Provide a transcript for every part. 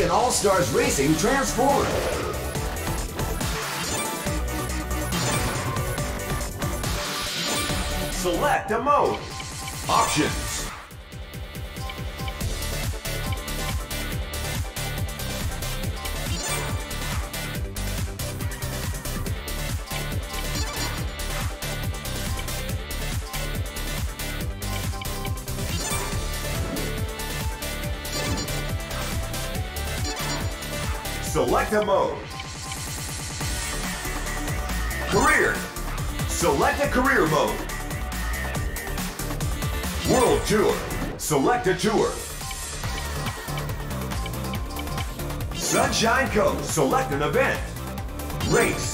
And All Stars Racing transform. Select a mode. Selecta mode. Career. Select a career mode. World Tour. Select a tour. Sunshine Coast. Select an event. Race.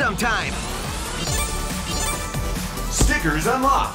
sometime. Stickers unlocked.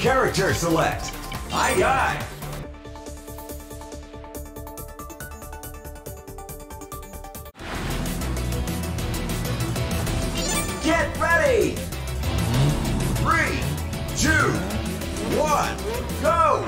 Character select. Aye aye. Get ready! Three, two, one, go!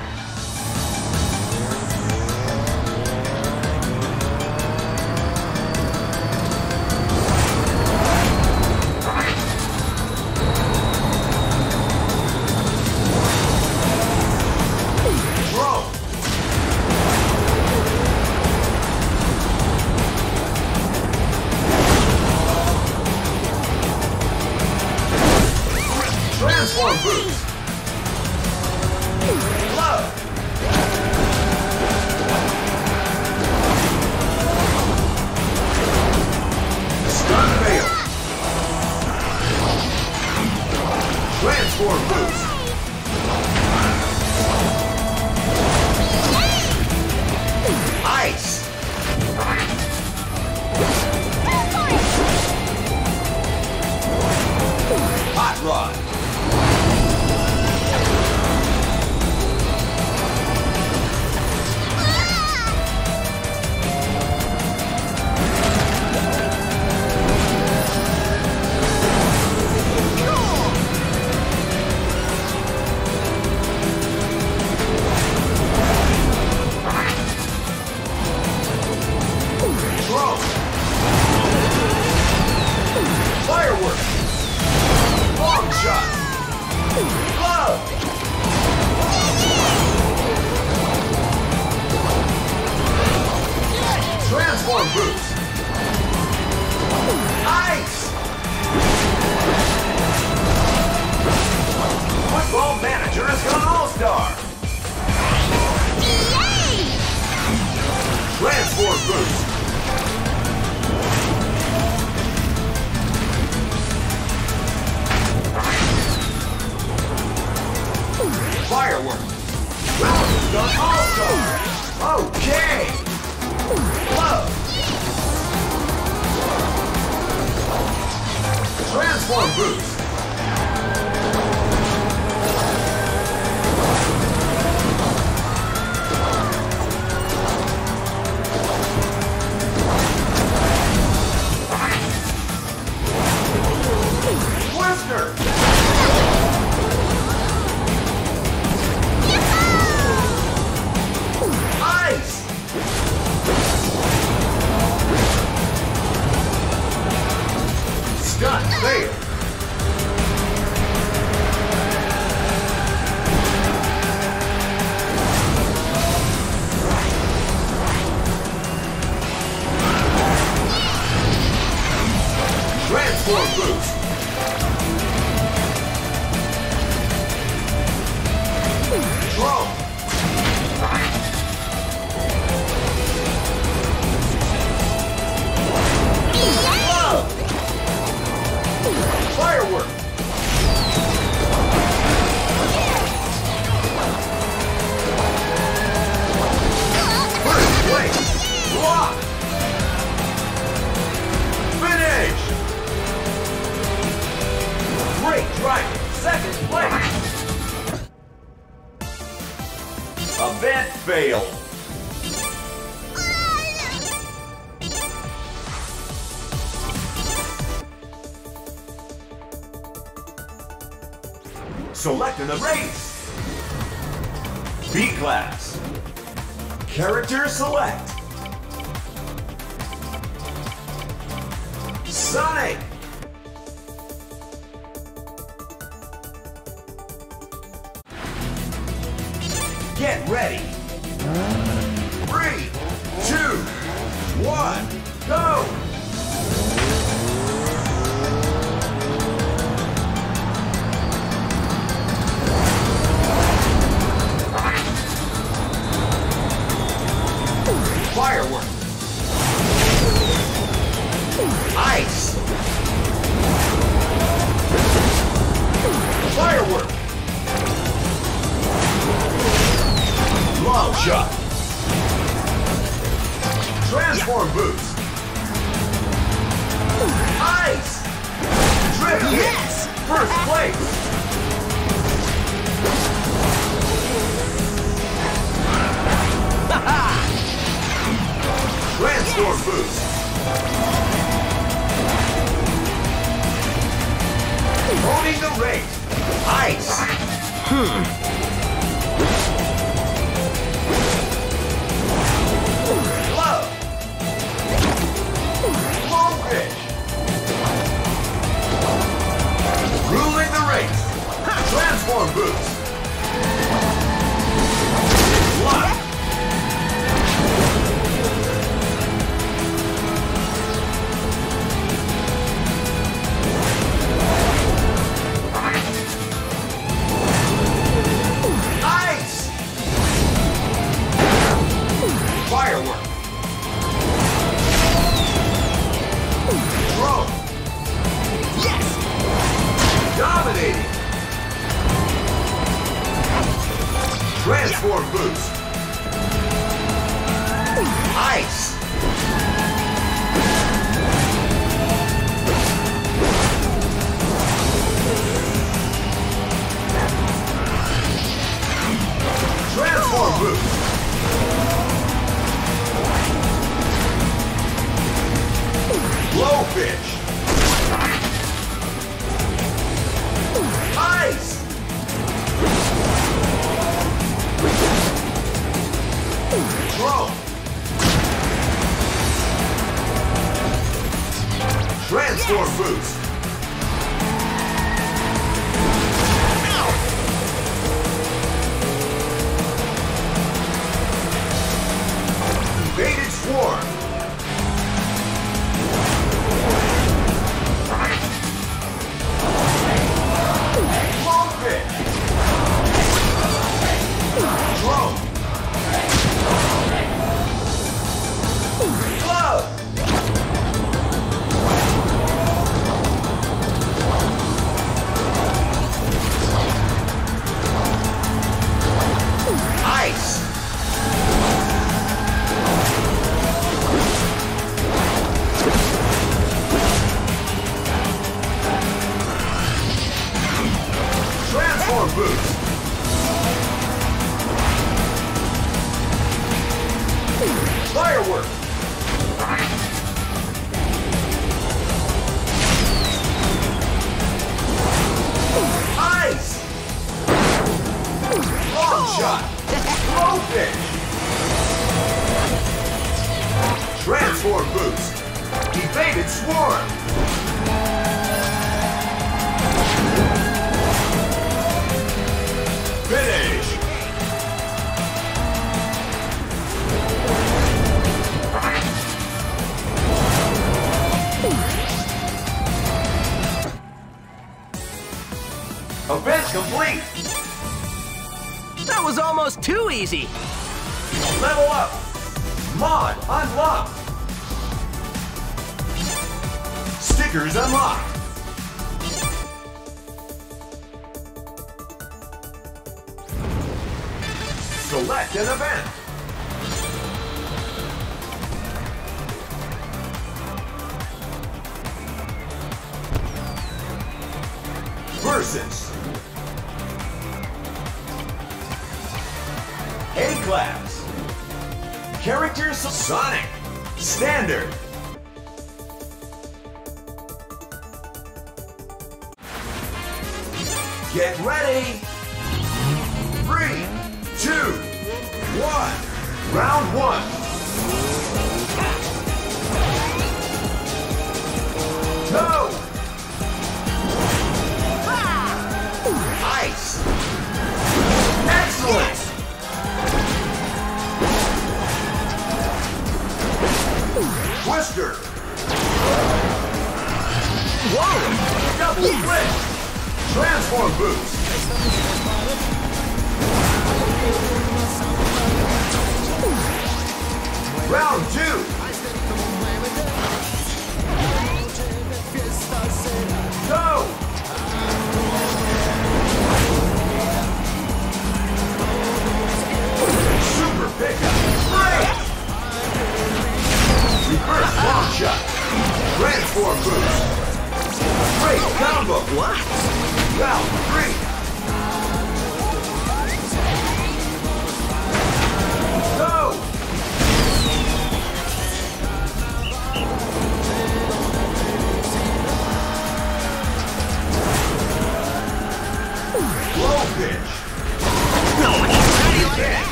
the.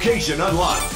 Location unlocked.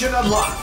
Location unlocked!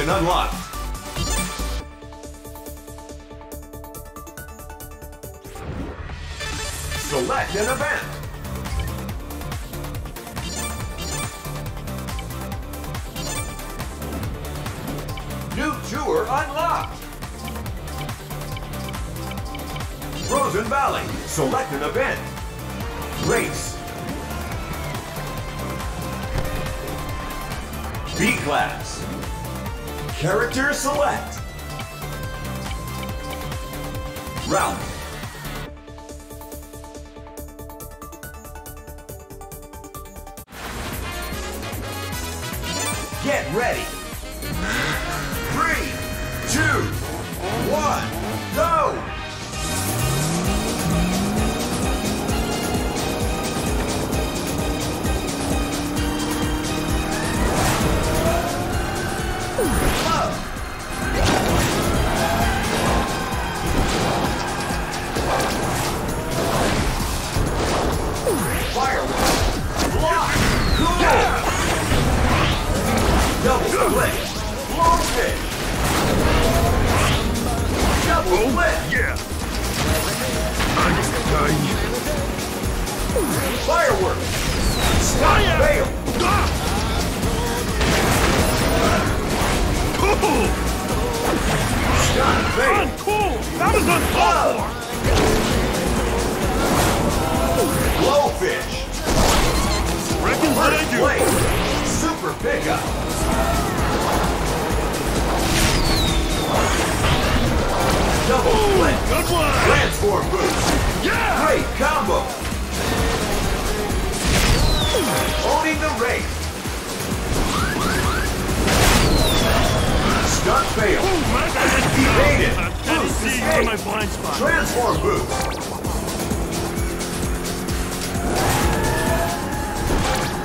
Location unlocked. Get ready. Three, two, one, go! Firework. Double split. Long fish. Double oh, split. Yeah. Einstein. Firework. Stunt fail. Cool. Stunt fail. Uncool. That was uncalled for. Blowfish. Reckon what I do. Super pickup. Double split. Good one. Transform boost. Yeah. Great combo. Owning the race. Stunt fail. My bad. Evaded. my blind spot. Transform boost.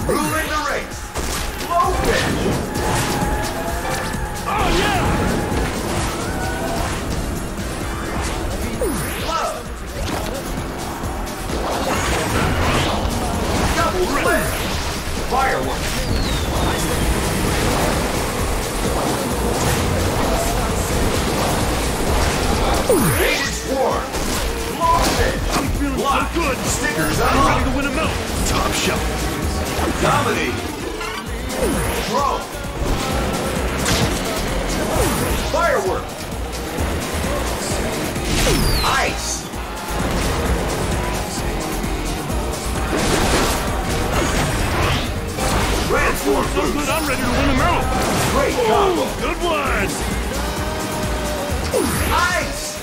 Ruling the race. Low Fireworks. Mated swarm. Lost it. I'm feeling Block. so good. Stickers I'm ready to win a medal. Top shelf. Dominate. Throw. Firework. Ice. Transform So good. I'm ready to win a medal. Great combo. Good one. Ice.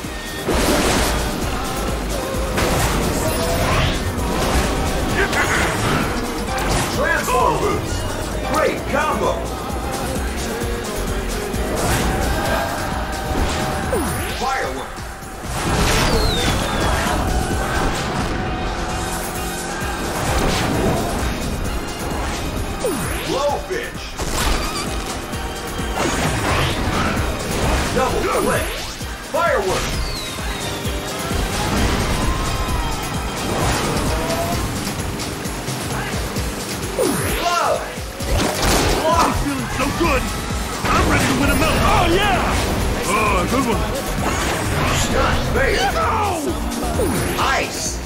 Transform. Great combo. Double click. Firework. Love. Block. Feeling so good. I'm ready to win a medal. Oh, yeah! Oh, good one. Stun. Phase. Oh! Ice.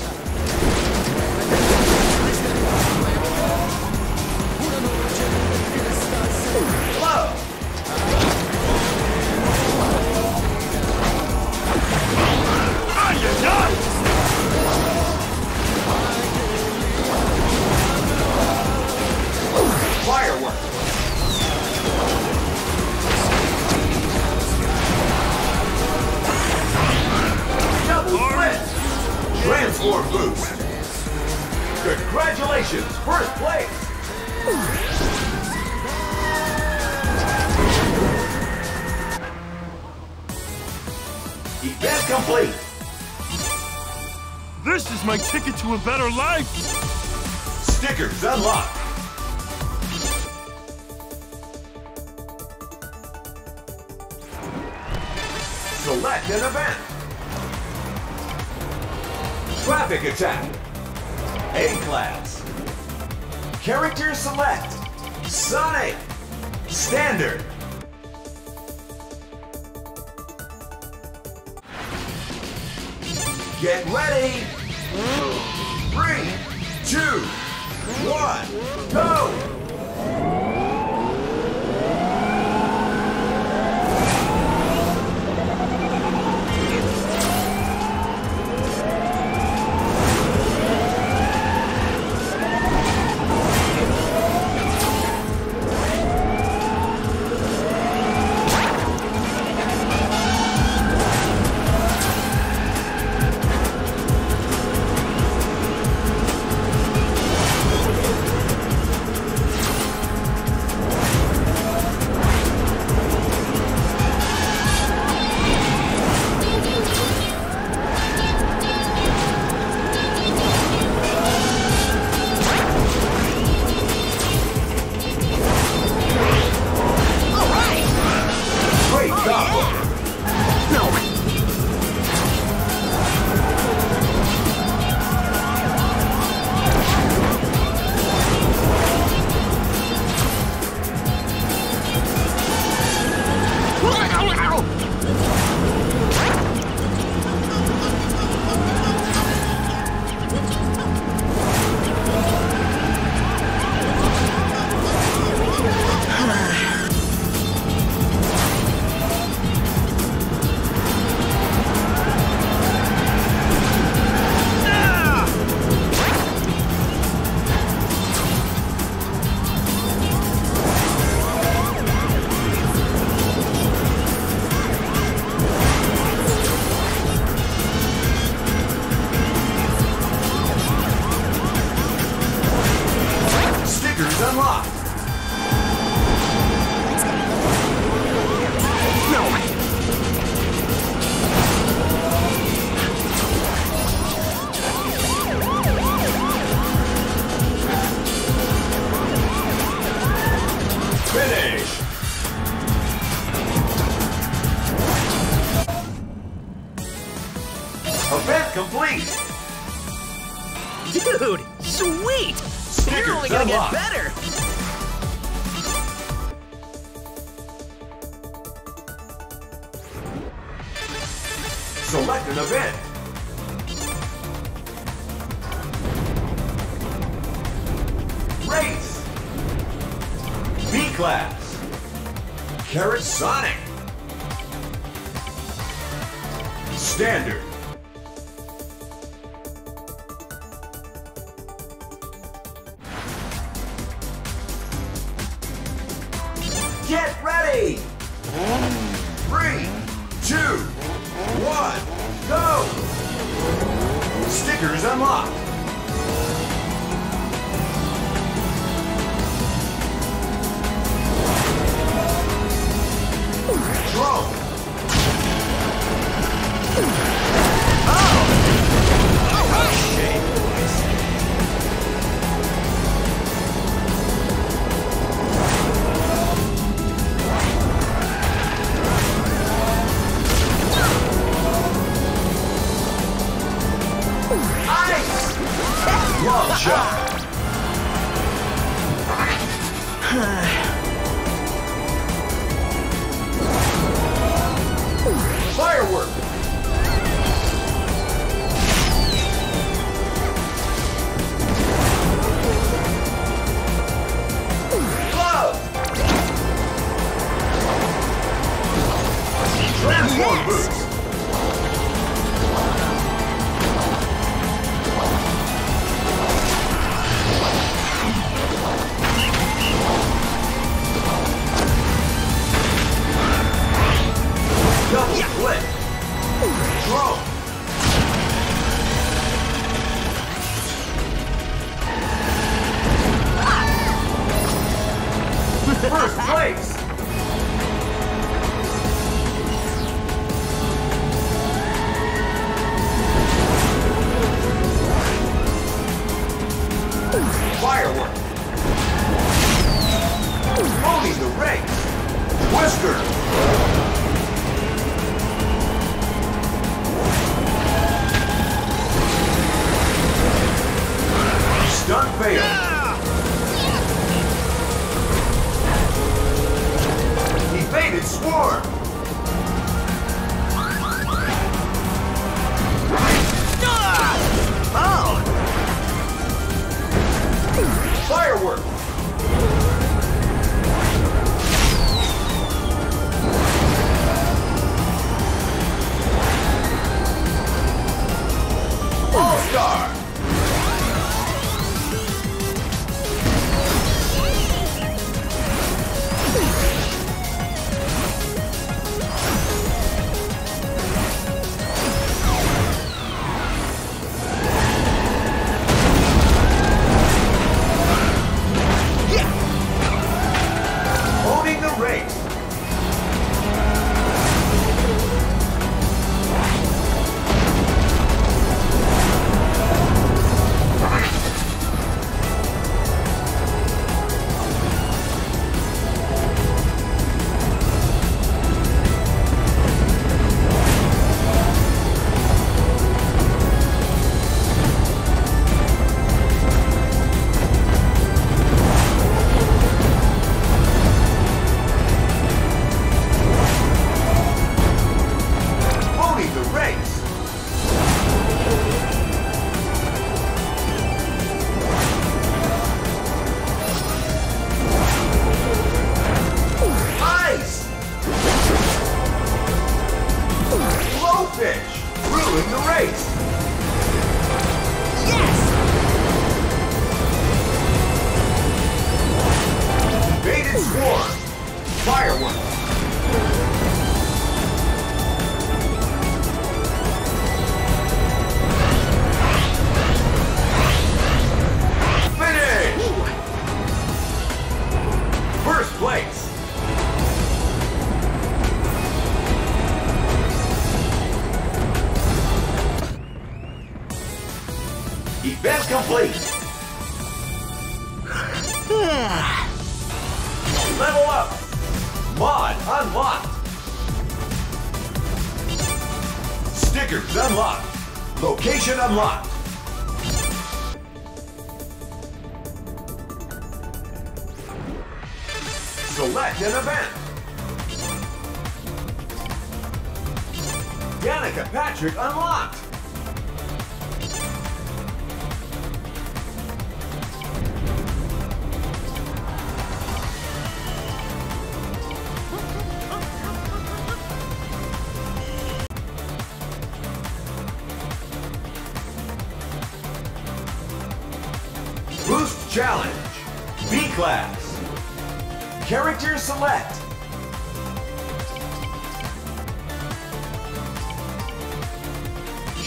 Transform boost. Congratulations, first place. Event complete. This is my ticket to a better life. Stickers unlocked. Select an event. Traffic attack. A-Class. Character select. Sonic. Standard. Get ready. Three, two, one,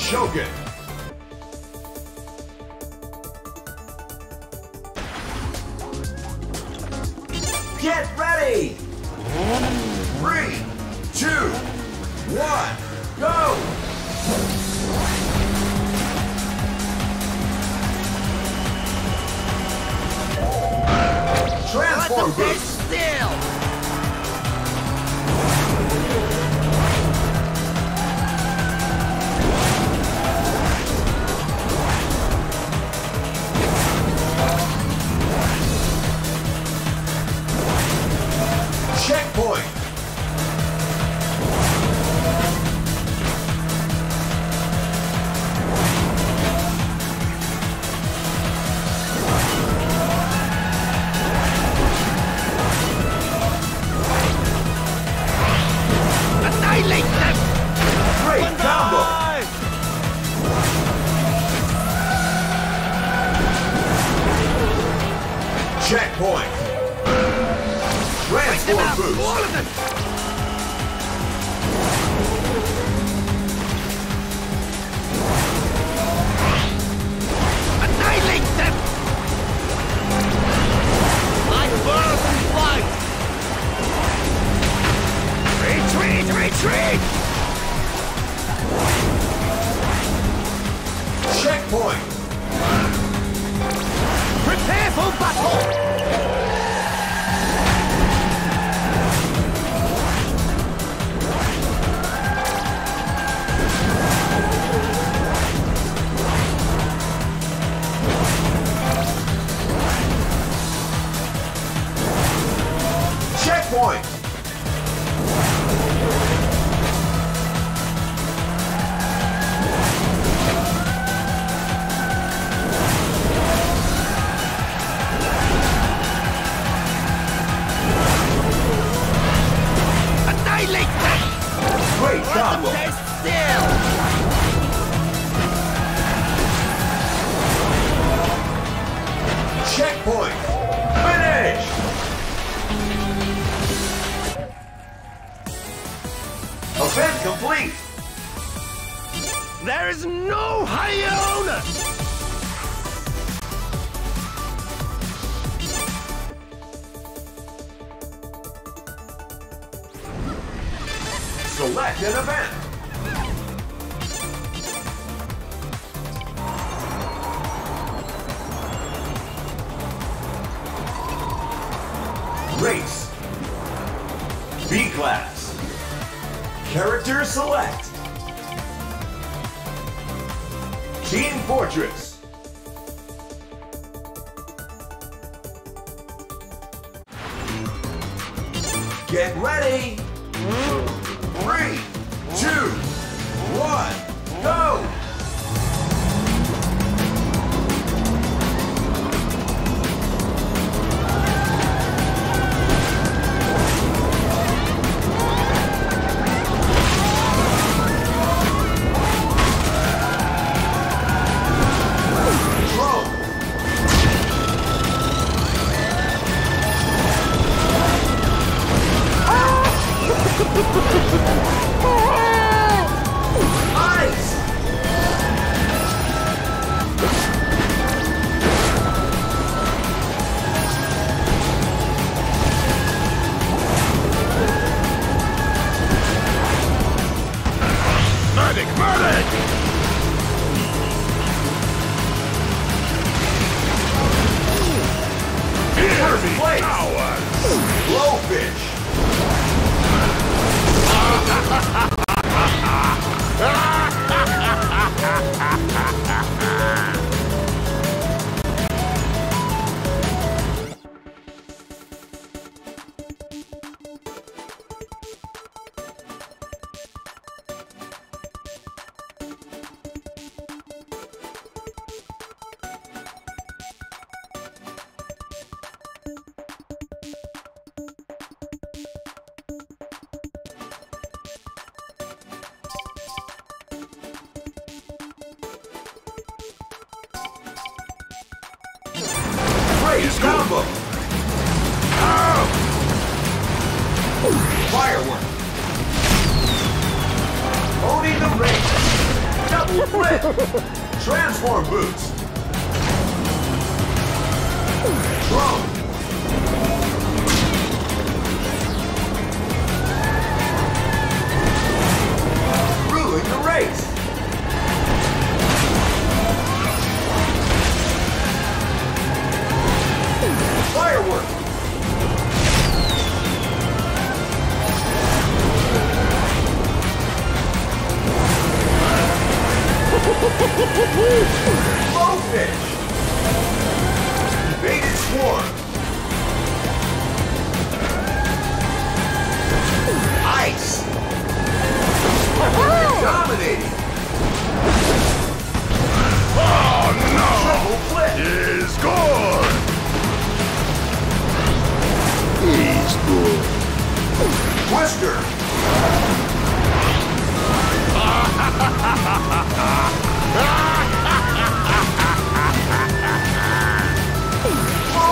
Shogun. Get ready!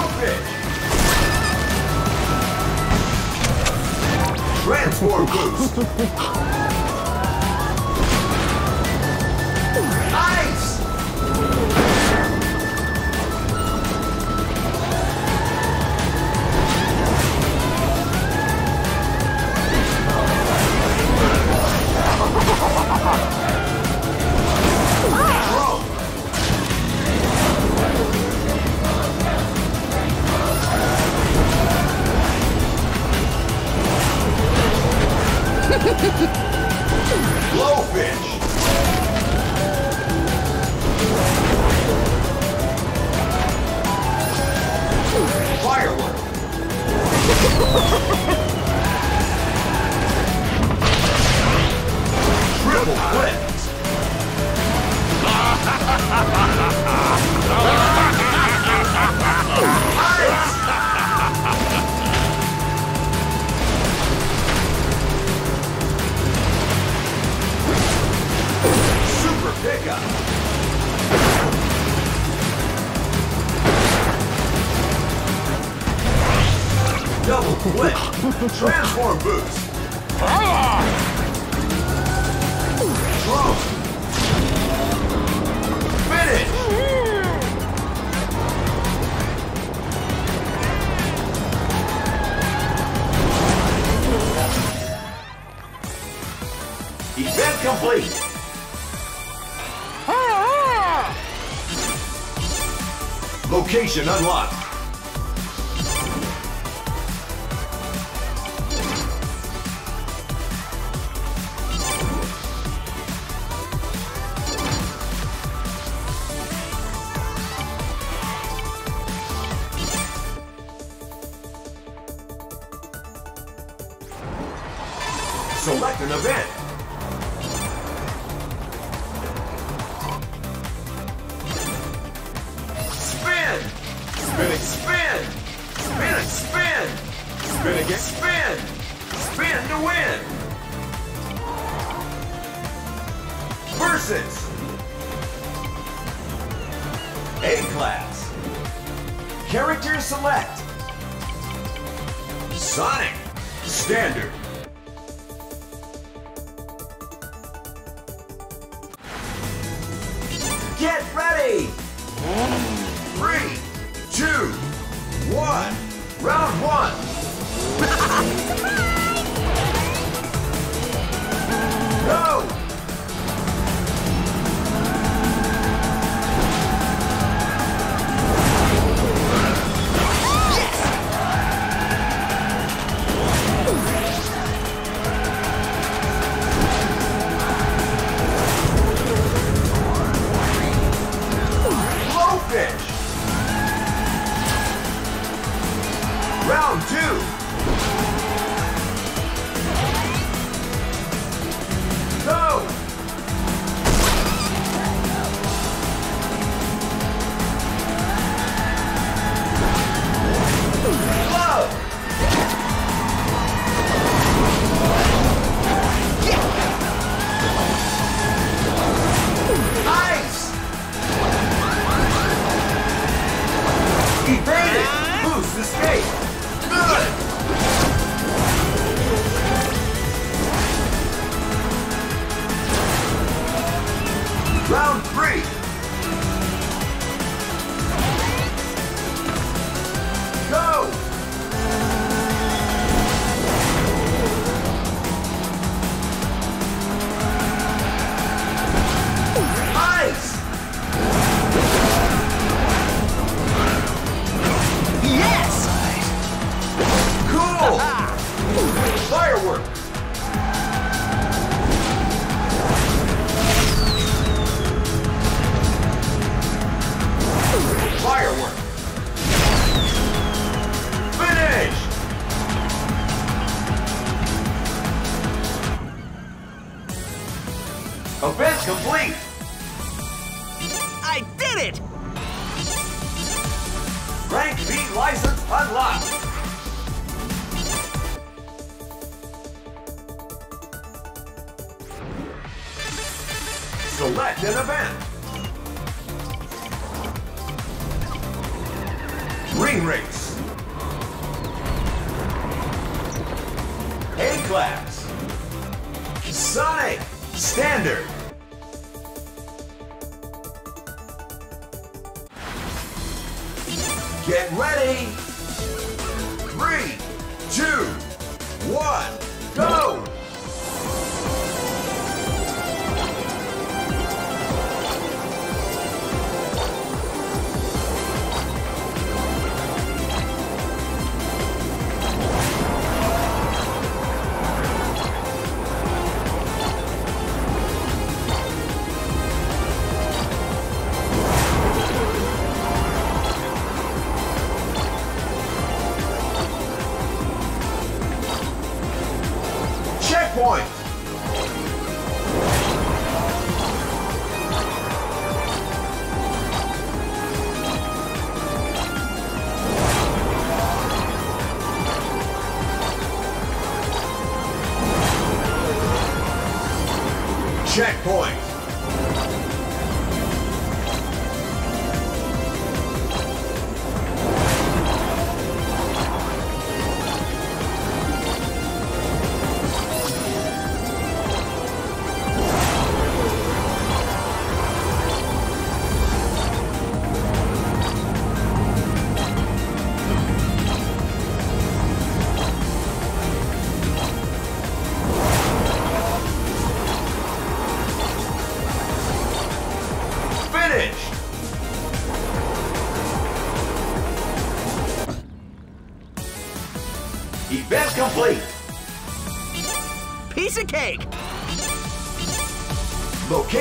Goldfish! Transform Boost! Ice! Ha Blowfish! Firework! Triple blitz! Double quick! Transform boost! Power! Throw! Finish! Event complete! Education Unlocked.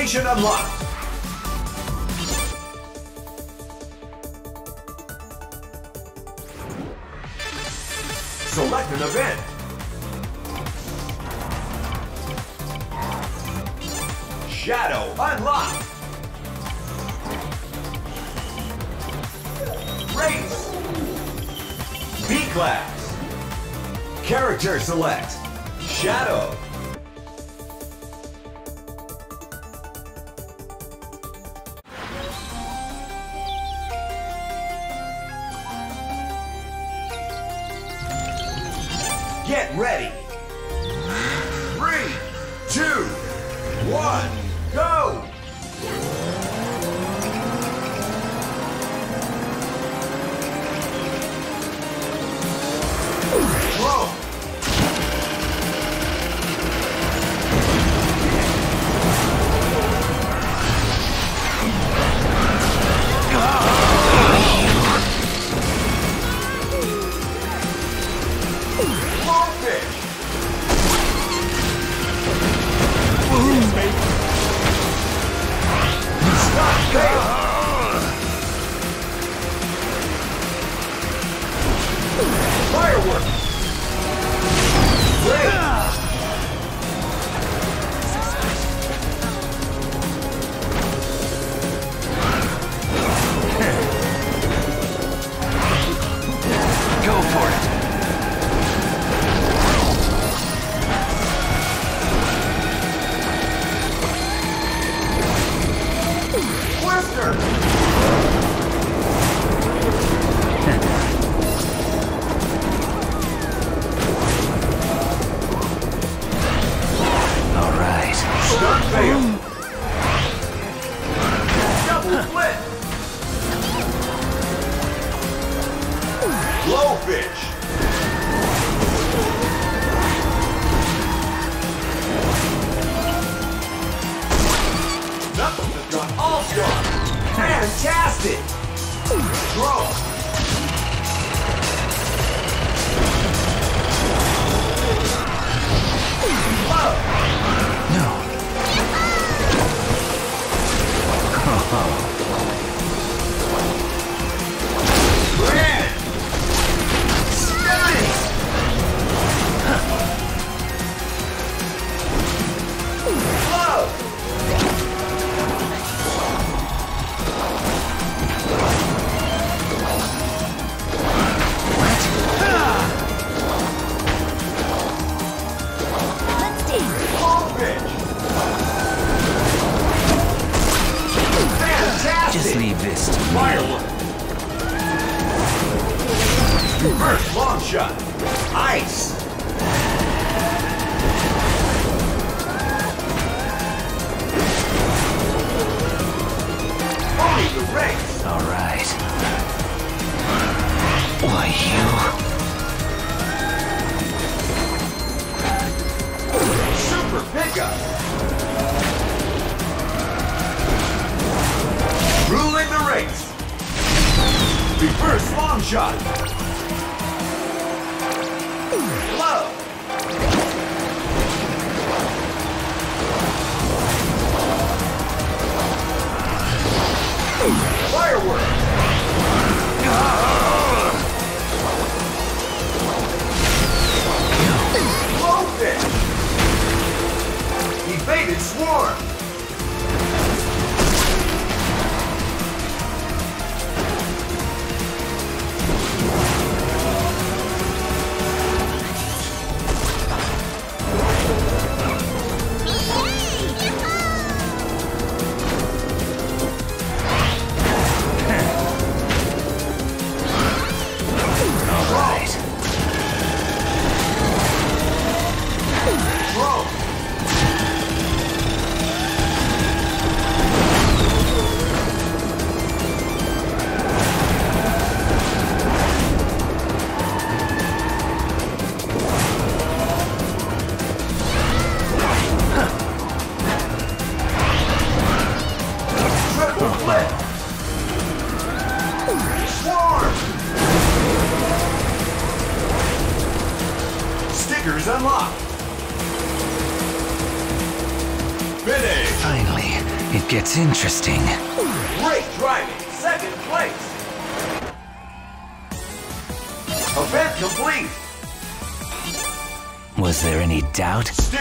Location unlocked!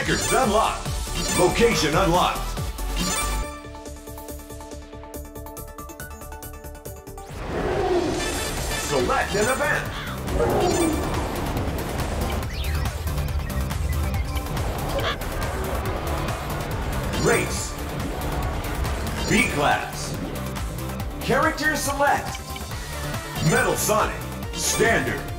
Records unlocked. Location unlocked. Select an event. Race. B-Class. Character select. Metal Sonic. Standard.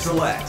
Select.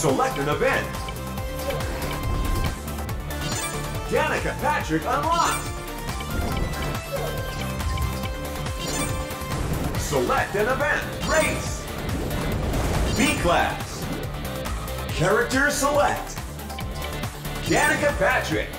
Select an event. Danica Patrick unlocked. Select an event. Race. B-Class. Character select. Danica Patrick.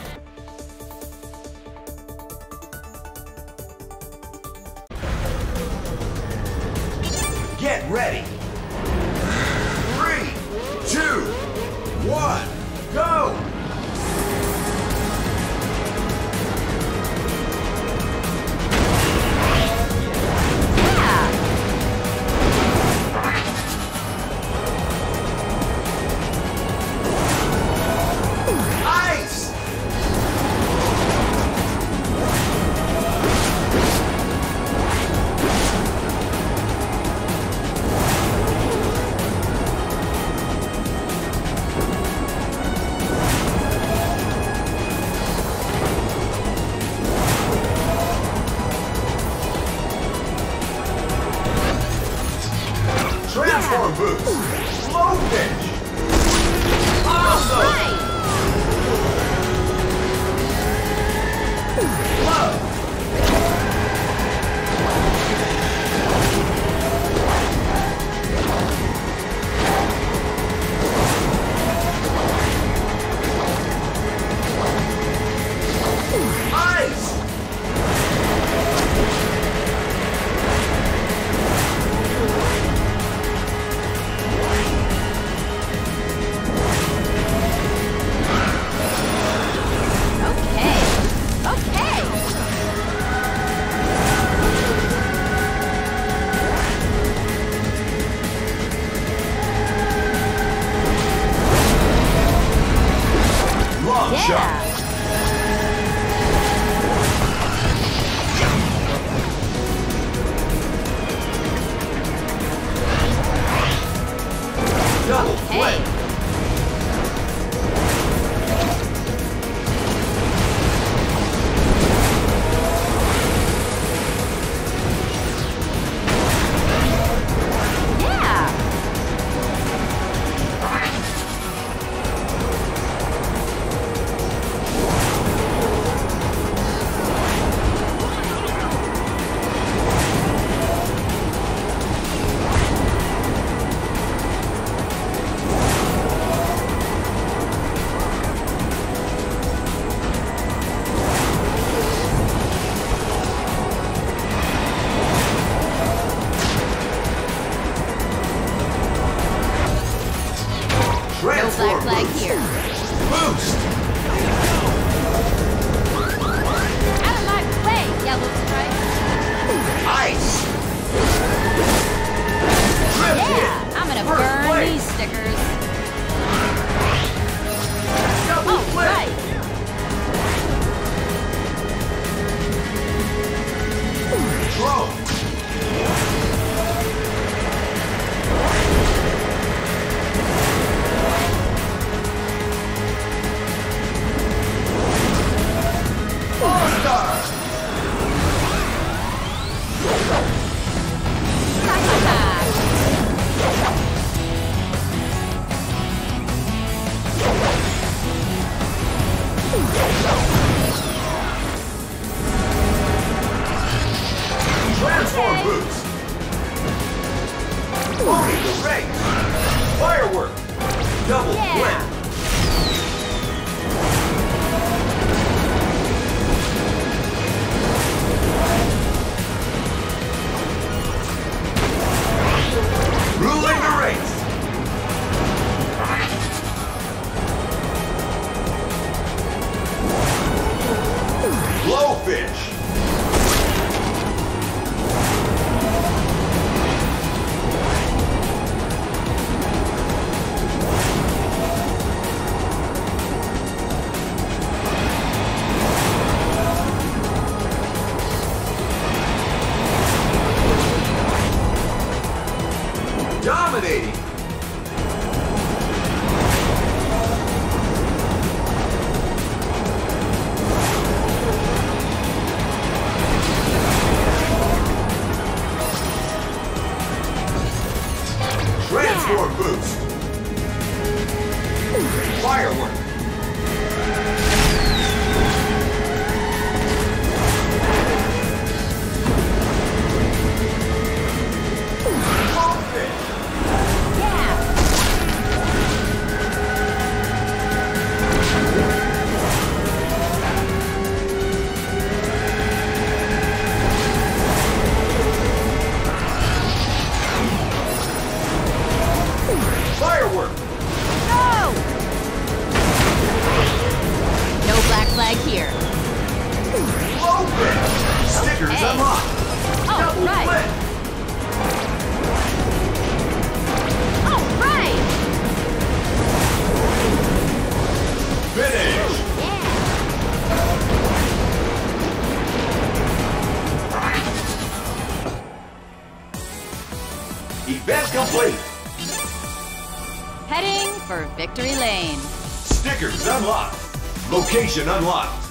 Location unlocked.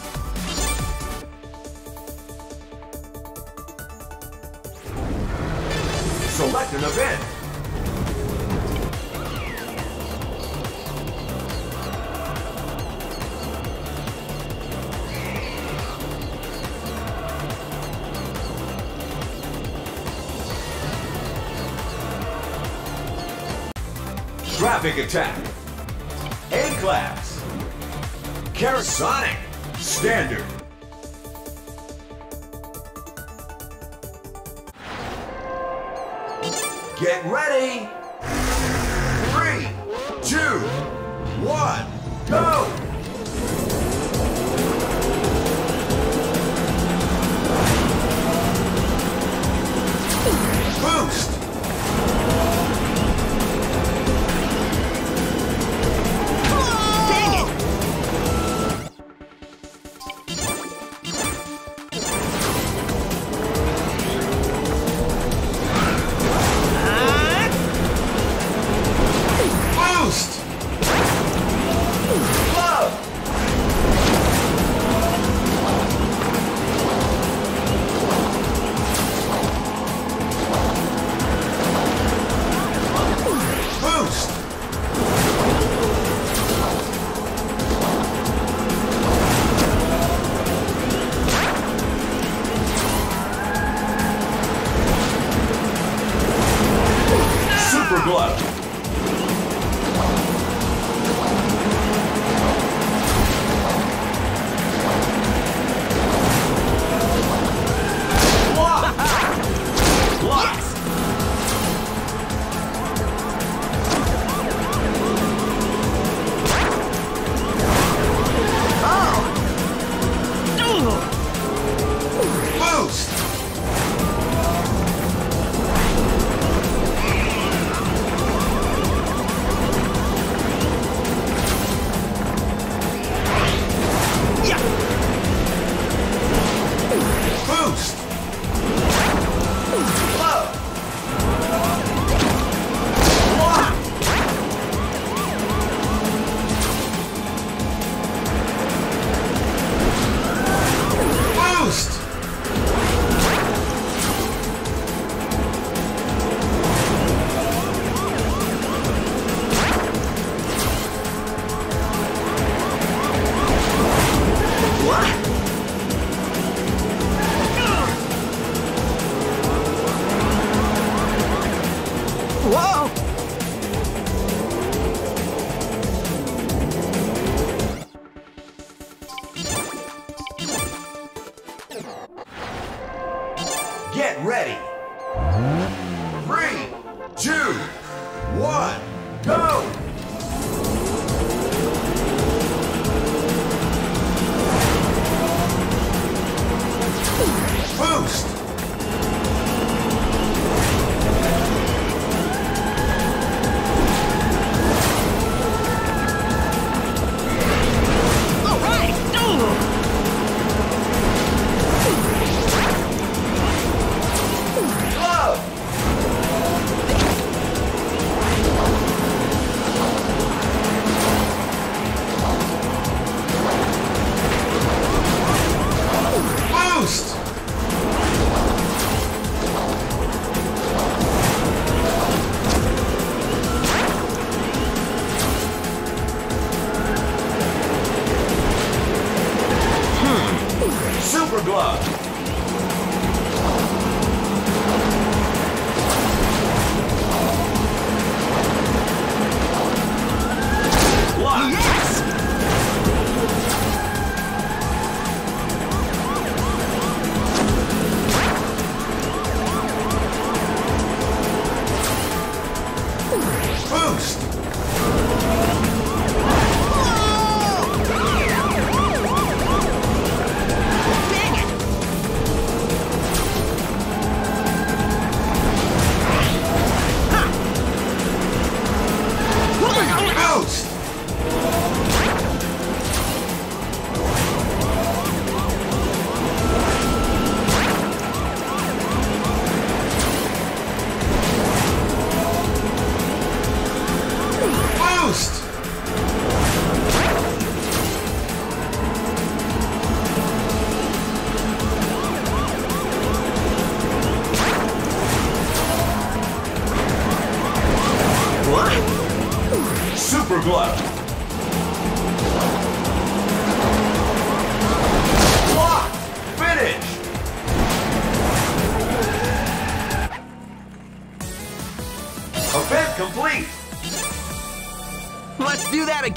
Select an event. Traffic attack. Carisonic. Standard.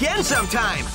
Again sometime!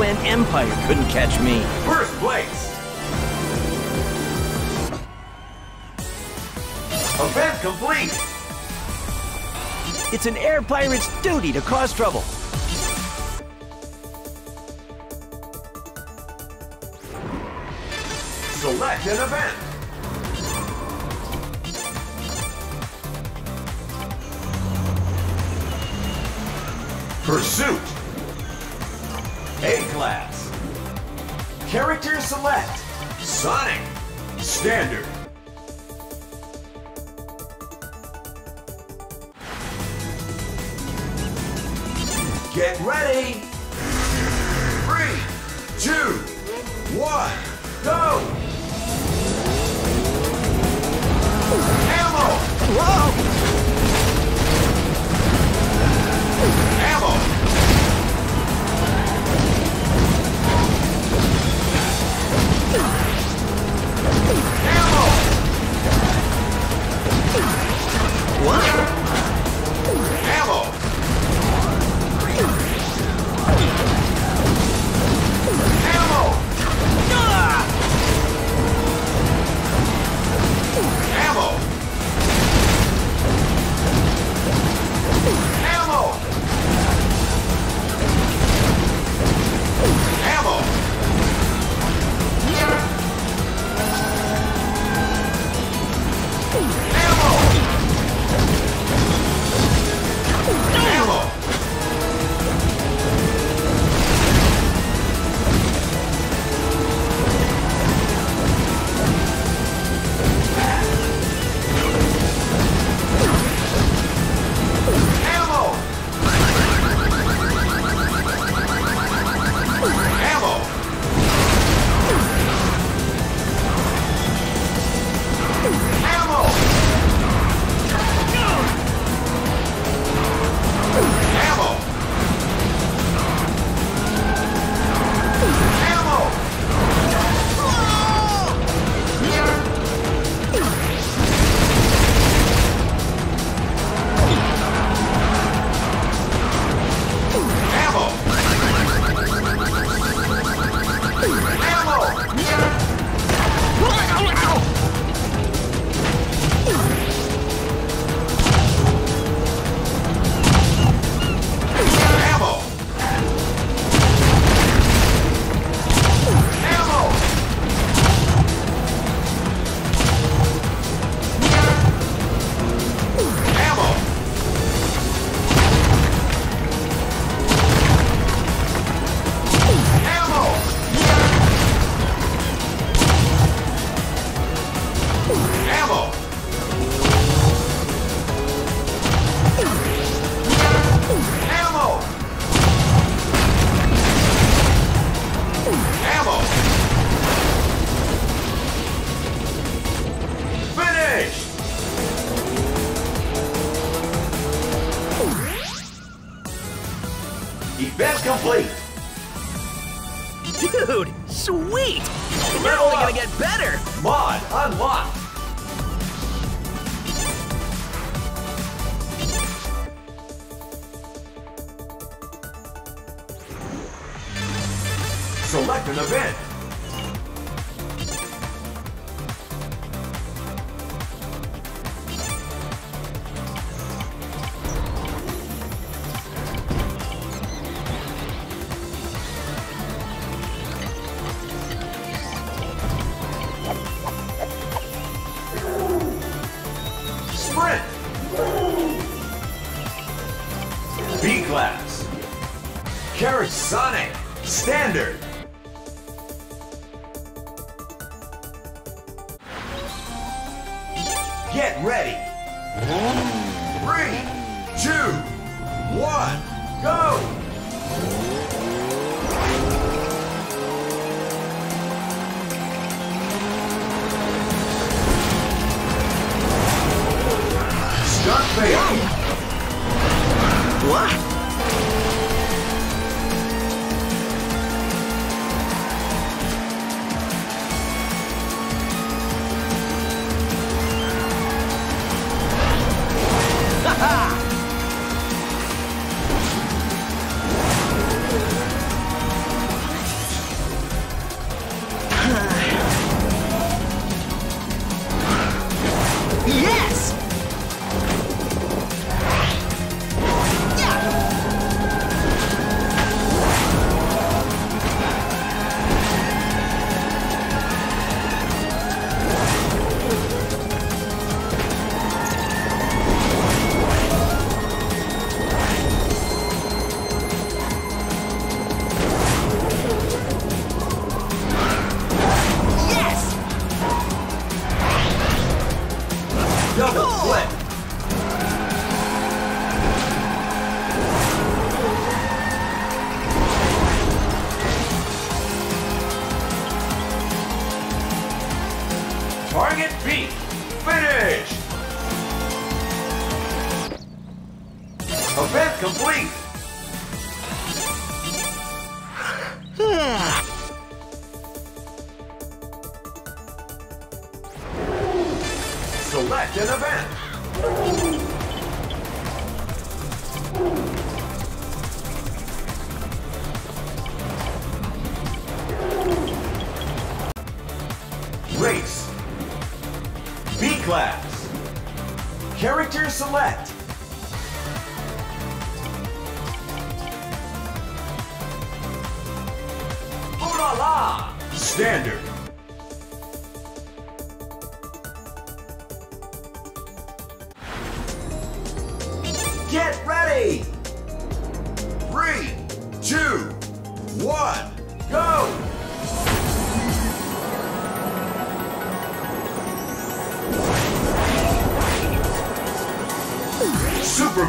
UN Empire couldn't catch me. First place! Event complete! It's an air pirate's duty to cause trouble. Select an event!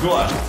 Super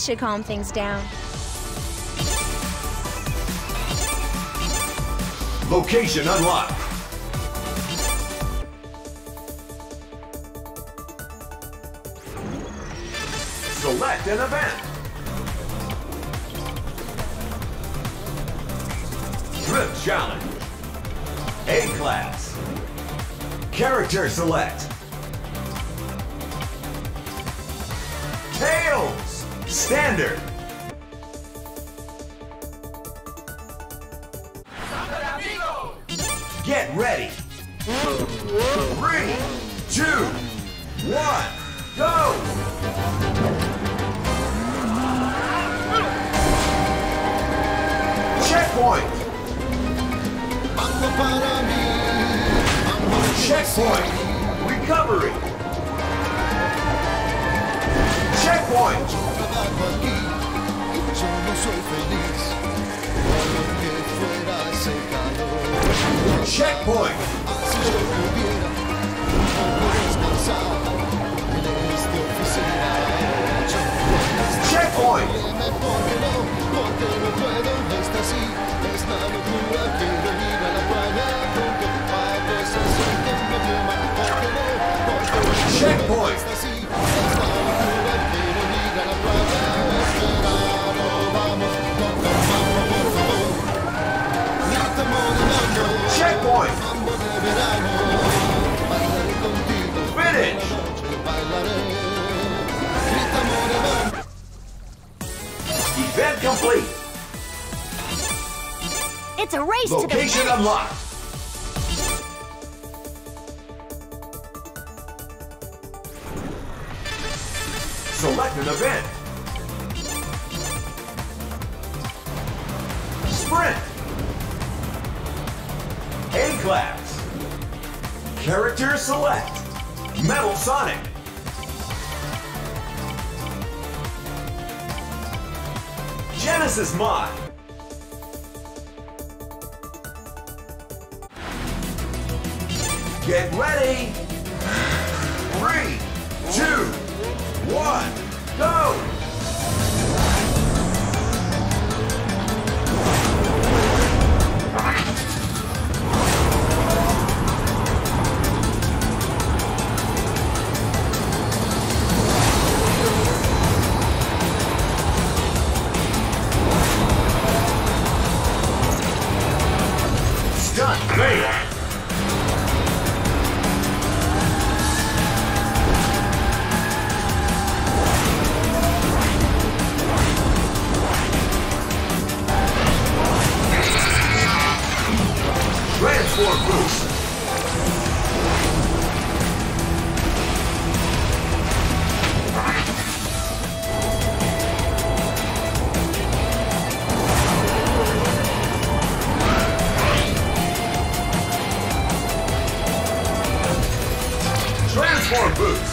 This should calm things down. Location unlocked. Unlocked! first.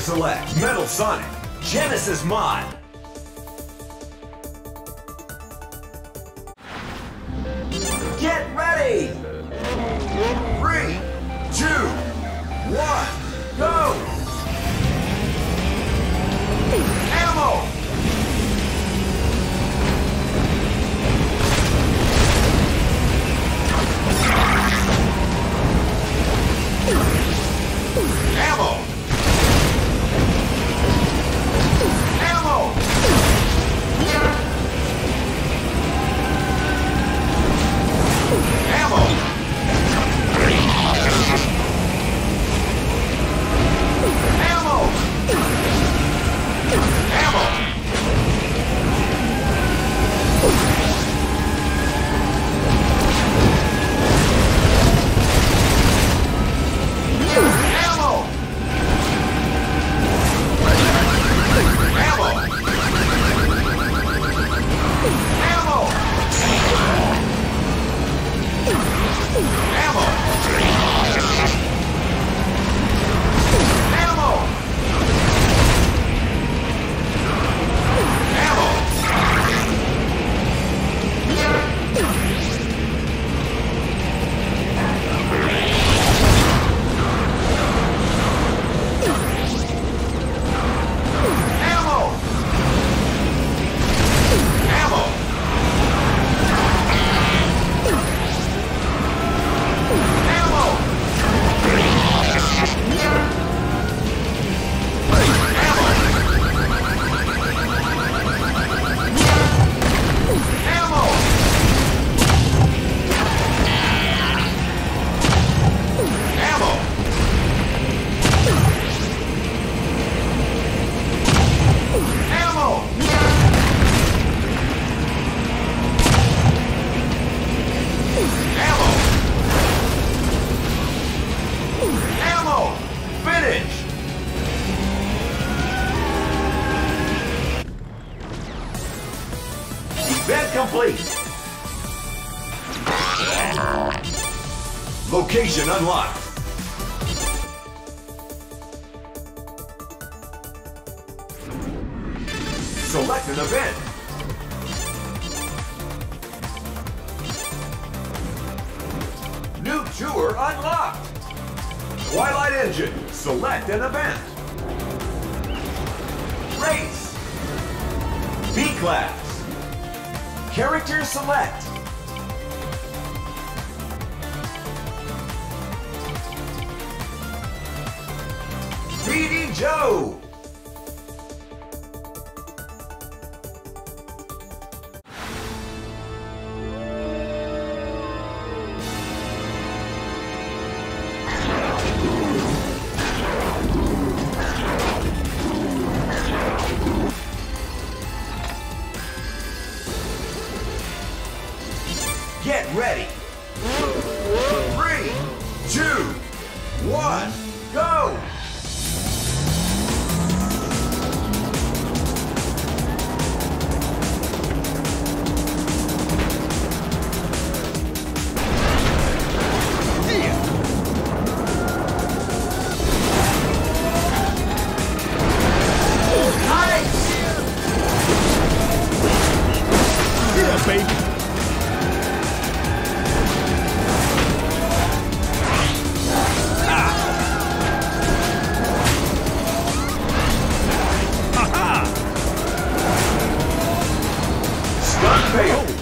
Select Metal Sonic Genesis Mod. Fusion Unlocked. Stun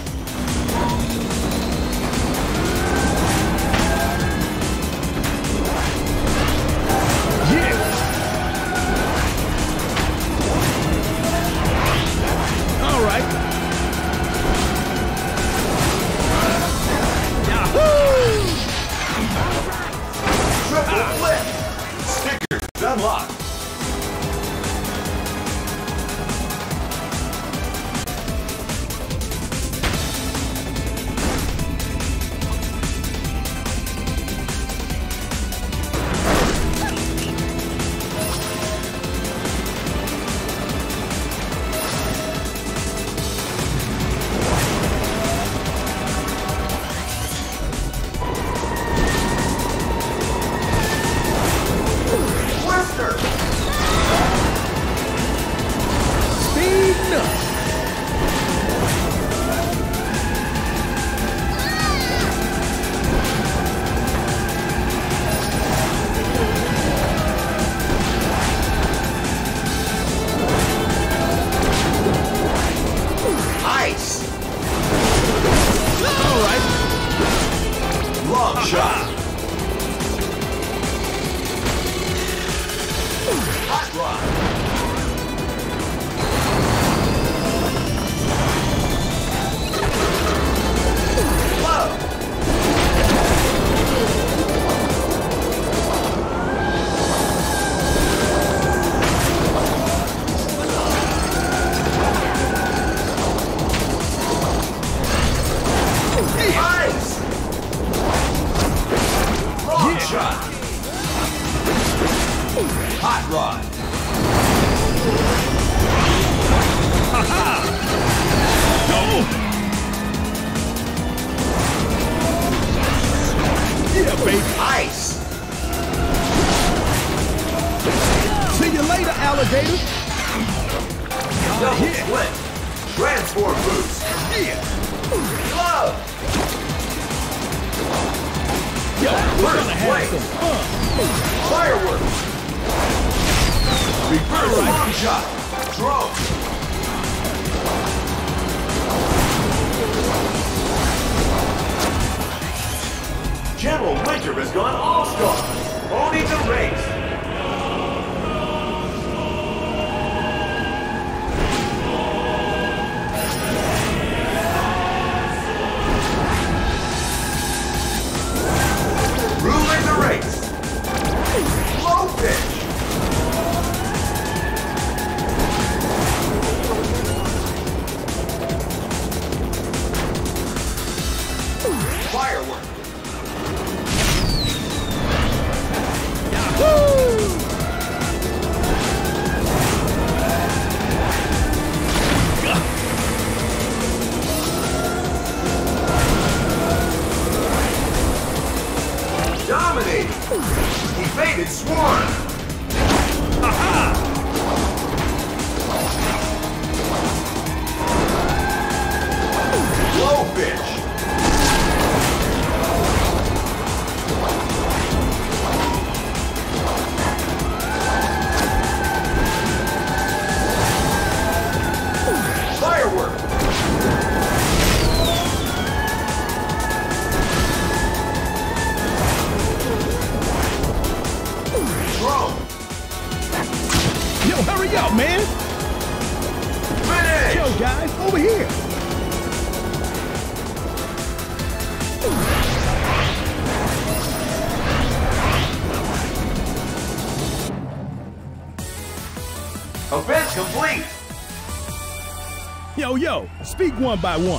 Yo, yo, speak one by one.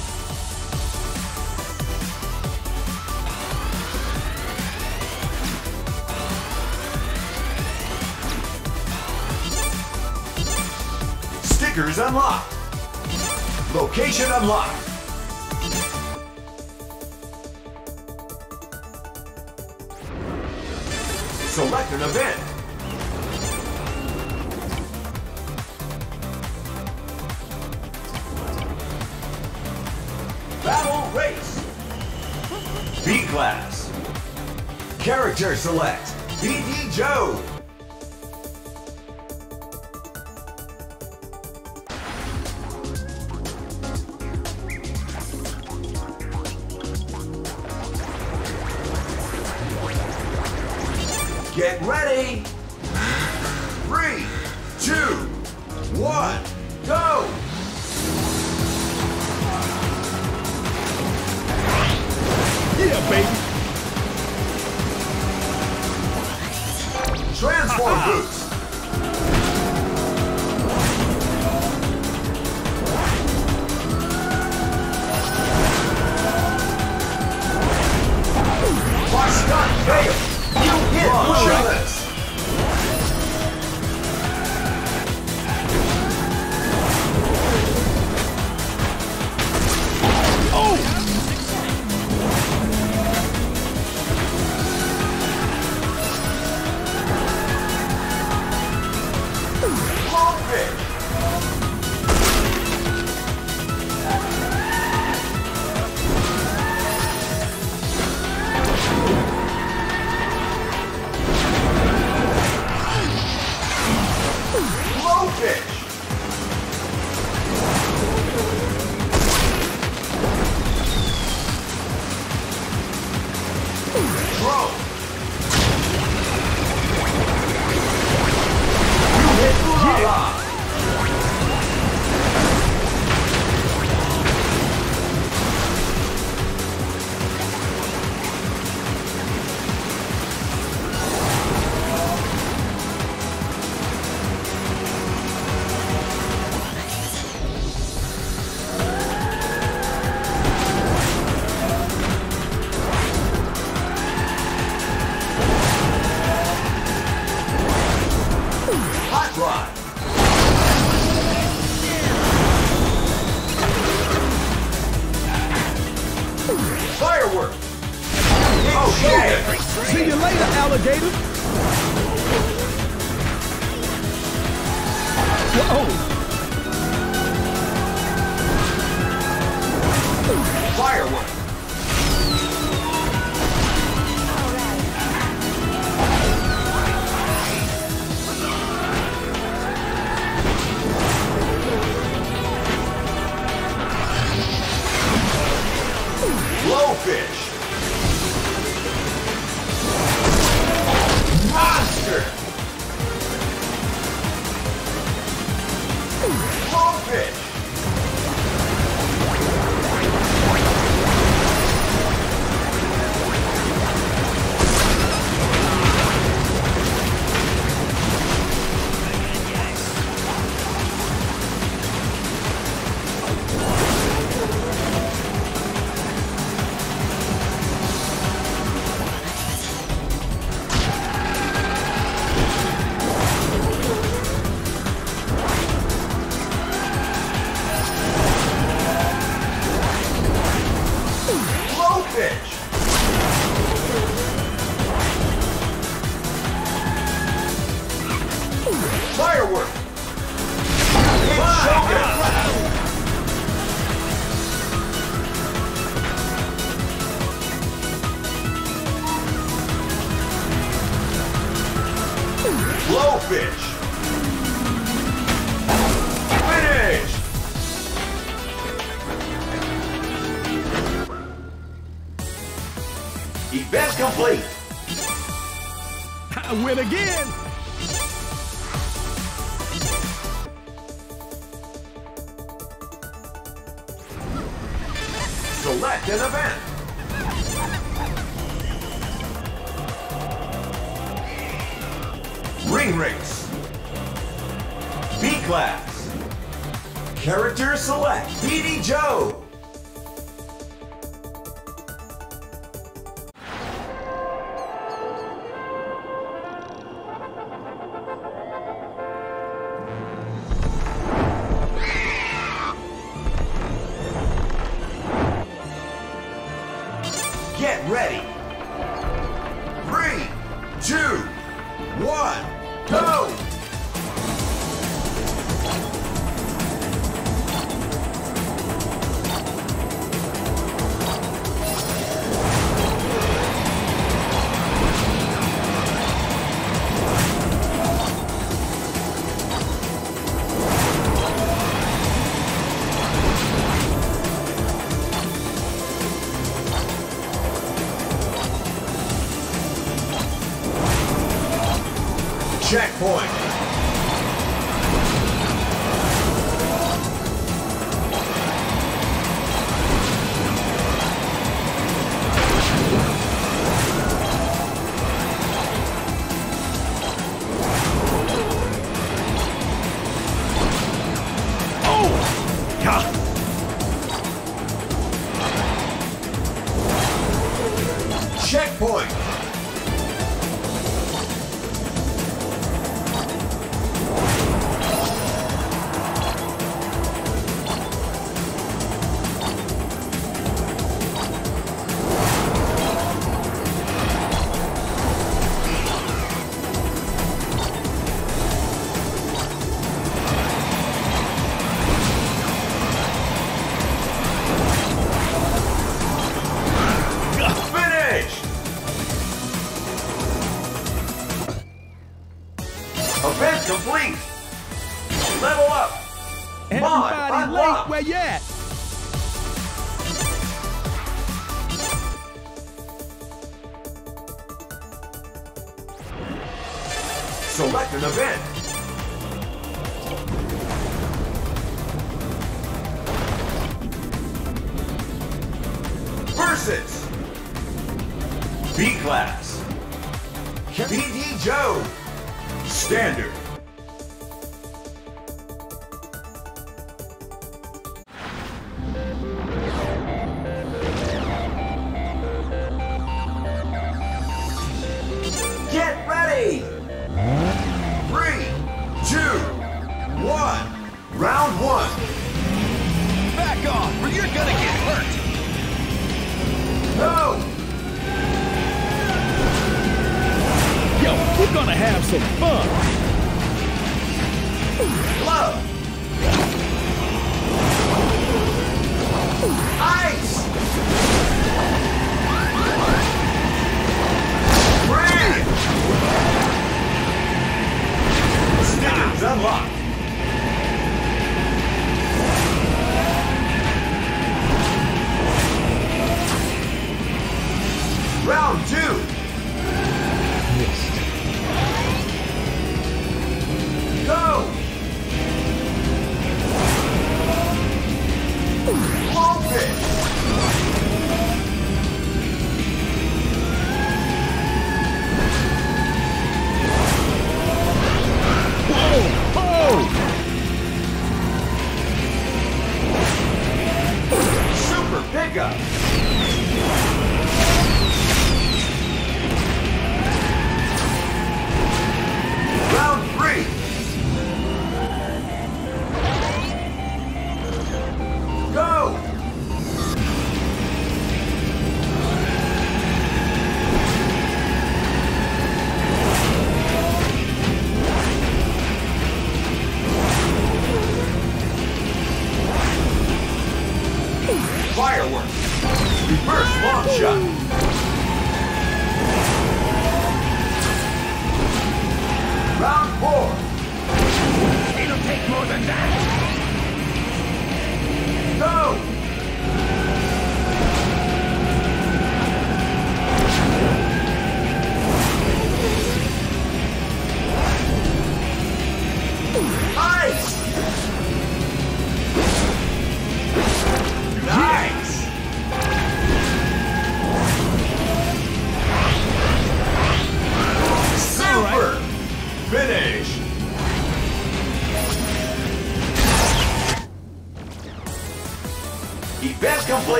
Select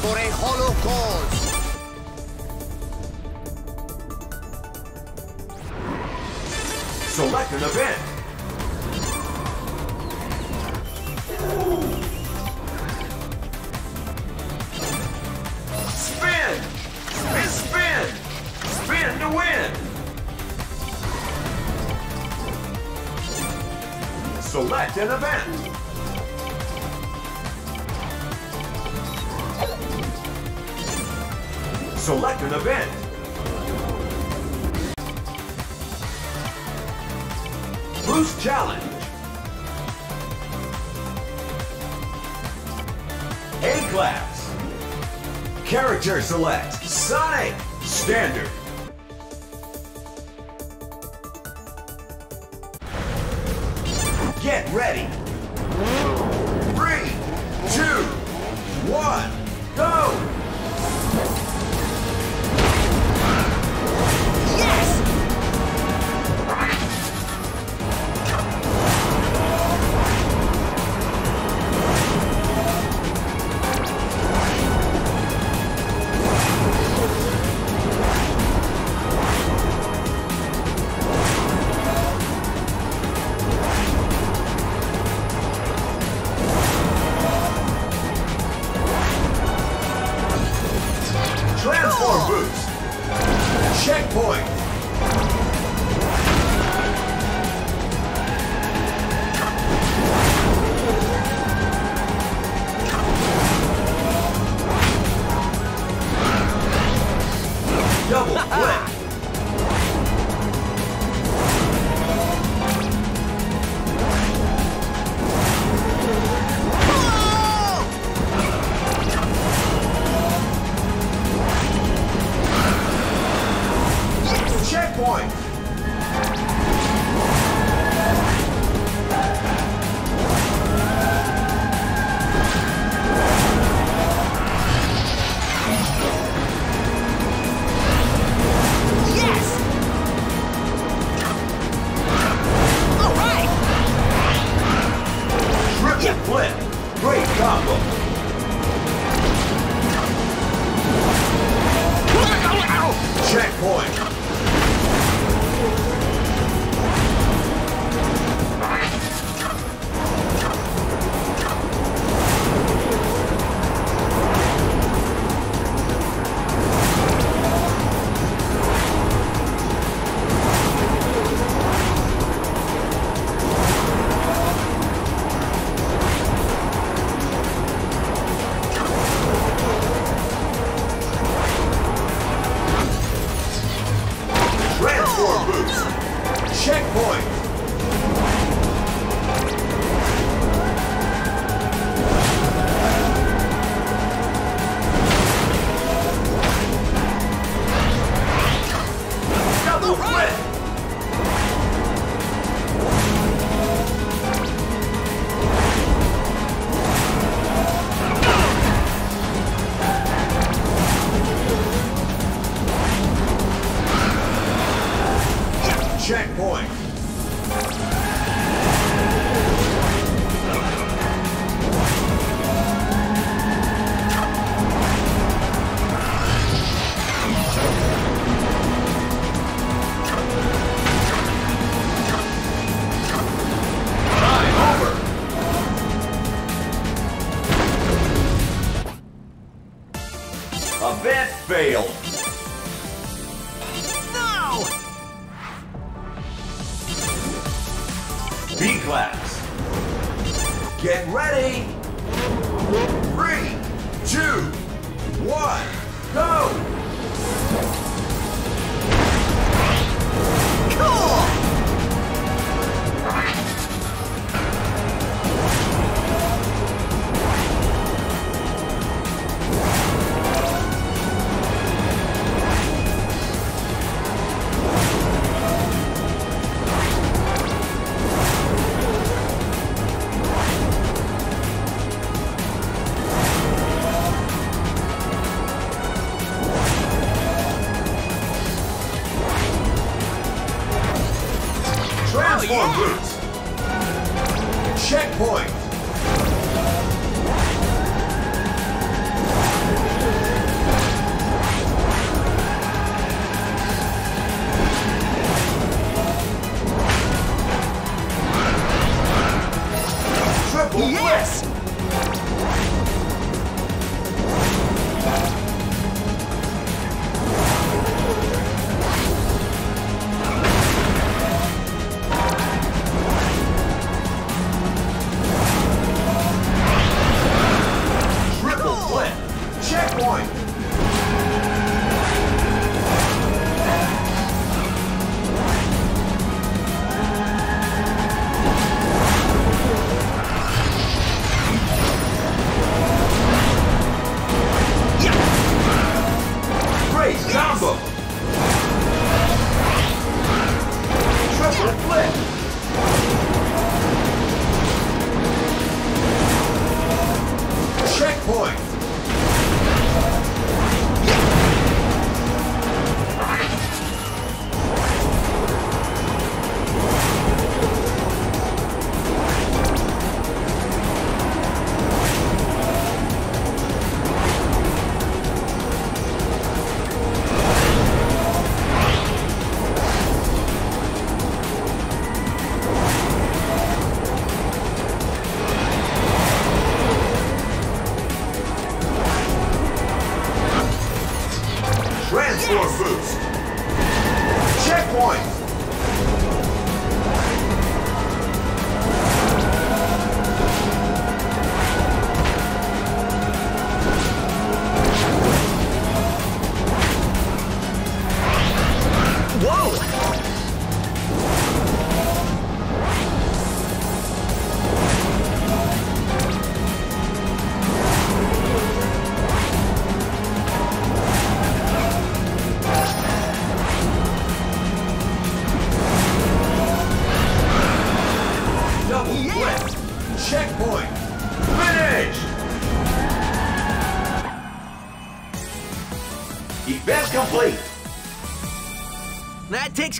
for a hollow cause! Select. Great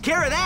care of that!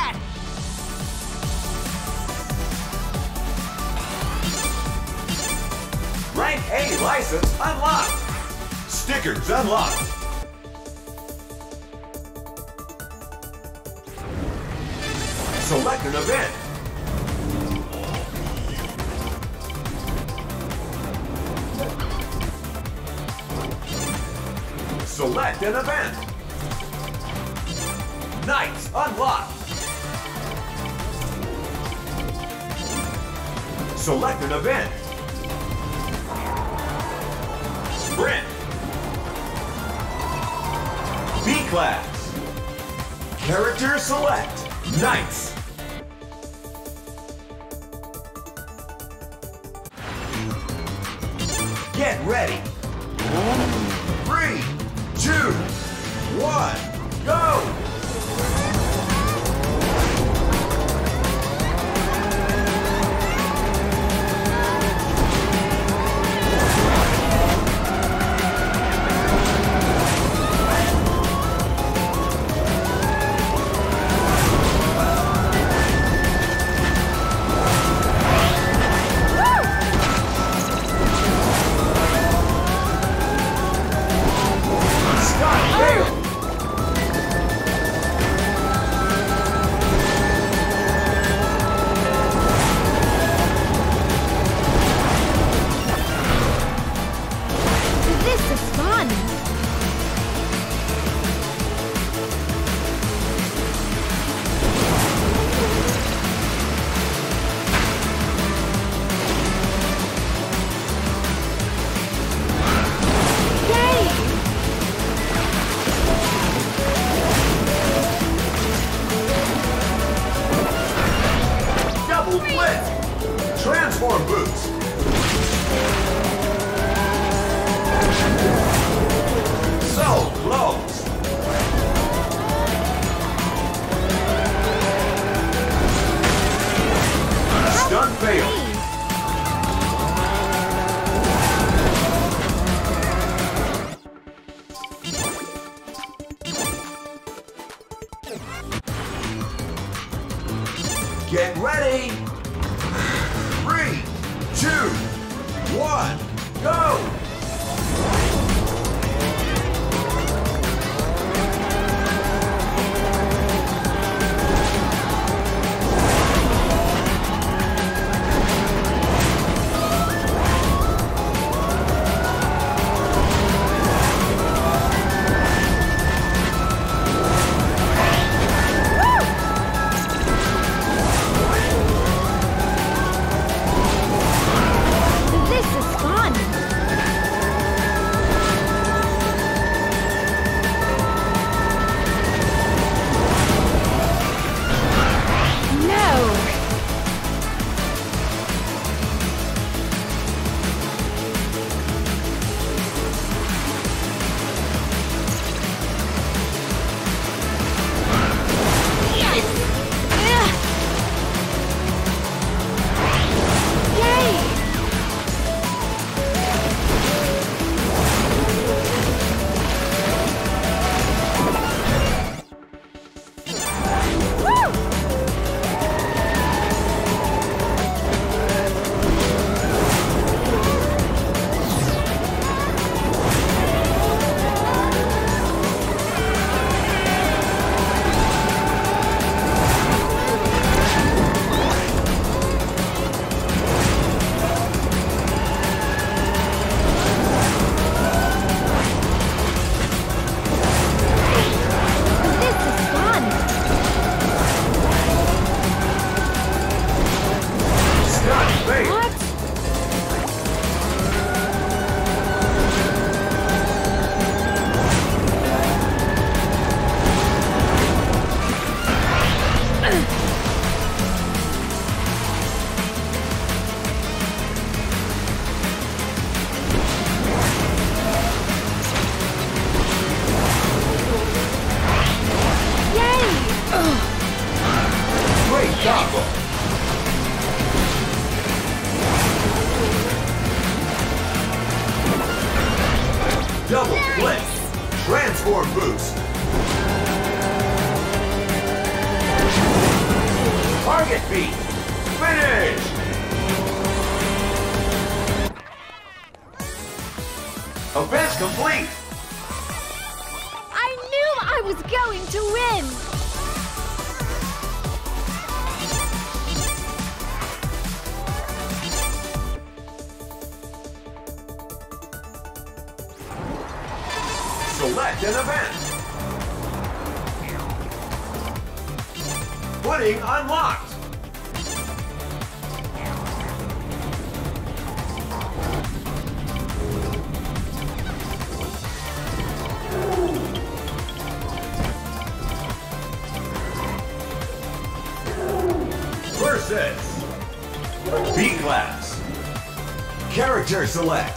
Select.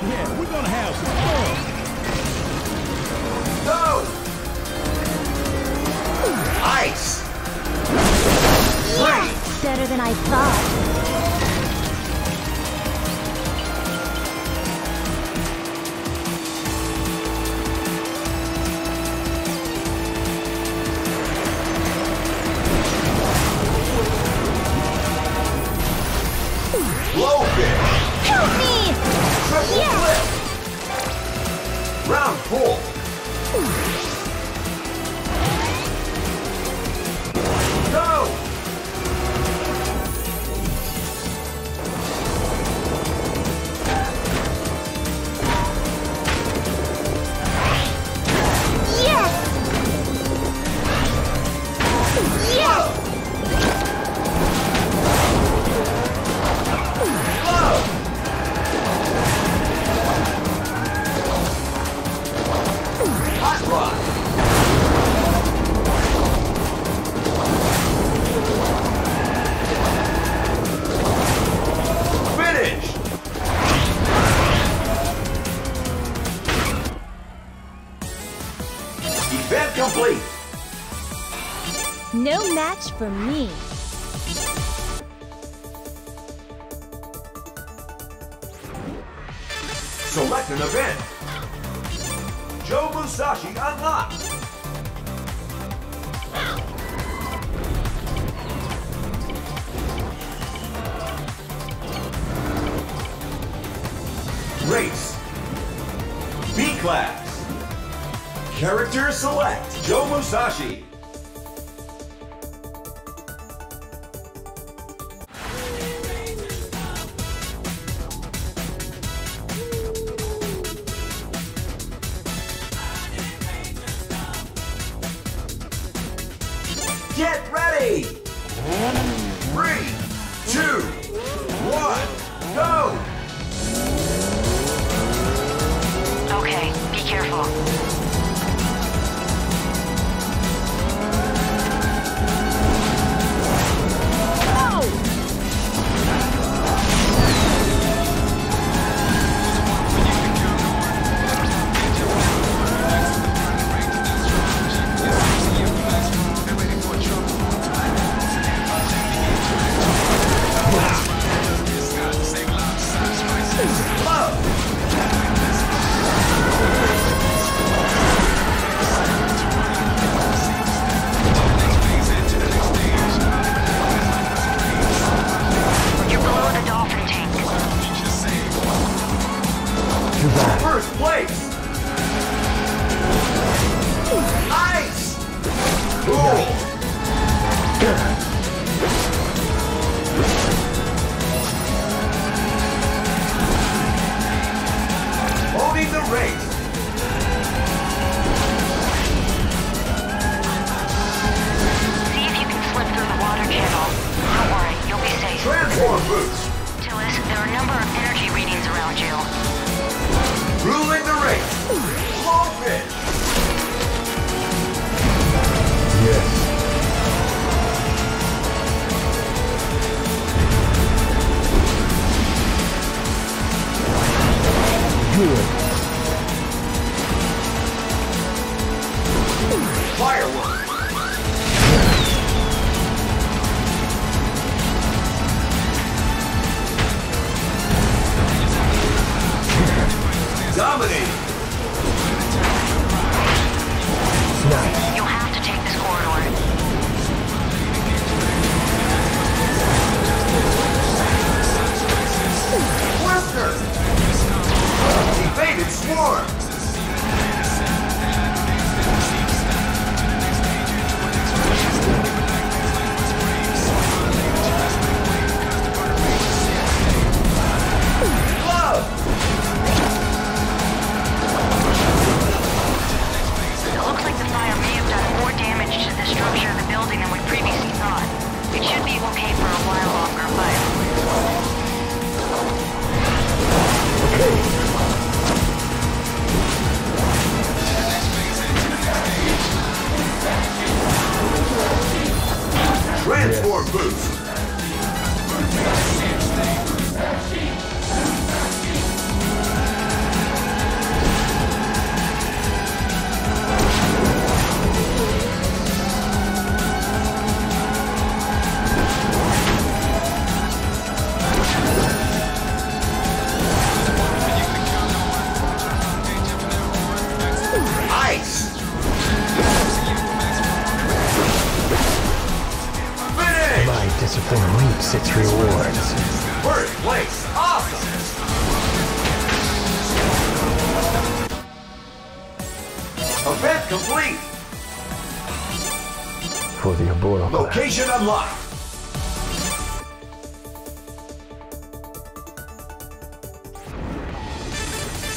Yeah, we're gonna have some fun. Go! Ice! Wow. Better than I thought. Triple flip! Round four. for me.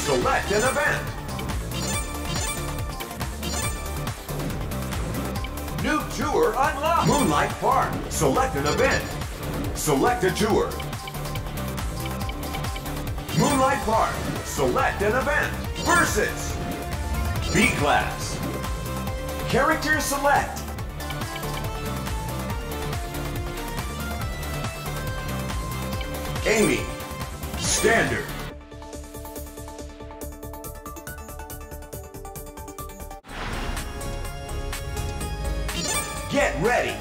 Select an event. New tour unlocked. Moonlight Park. Select an event. Select a tour. Amy, Standard. Get ready.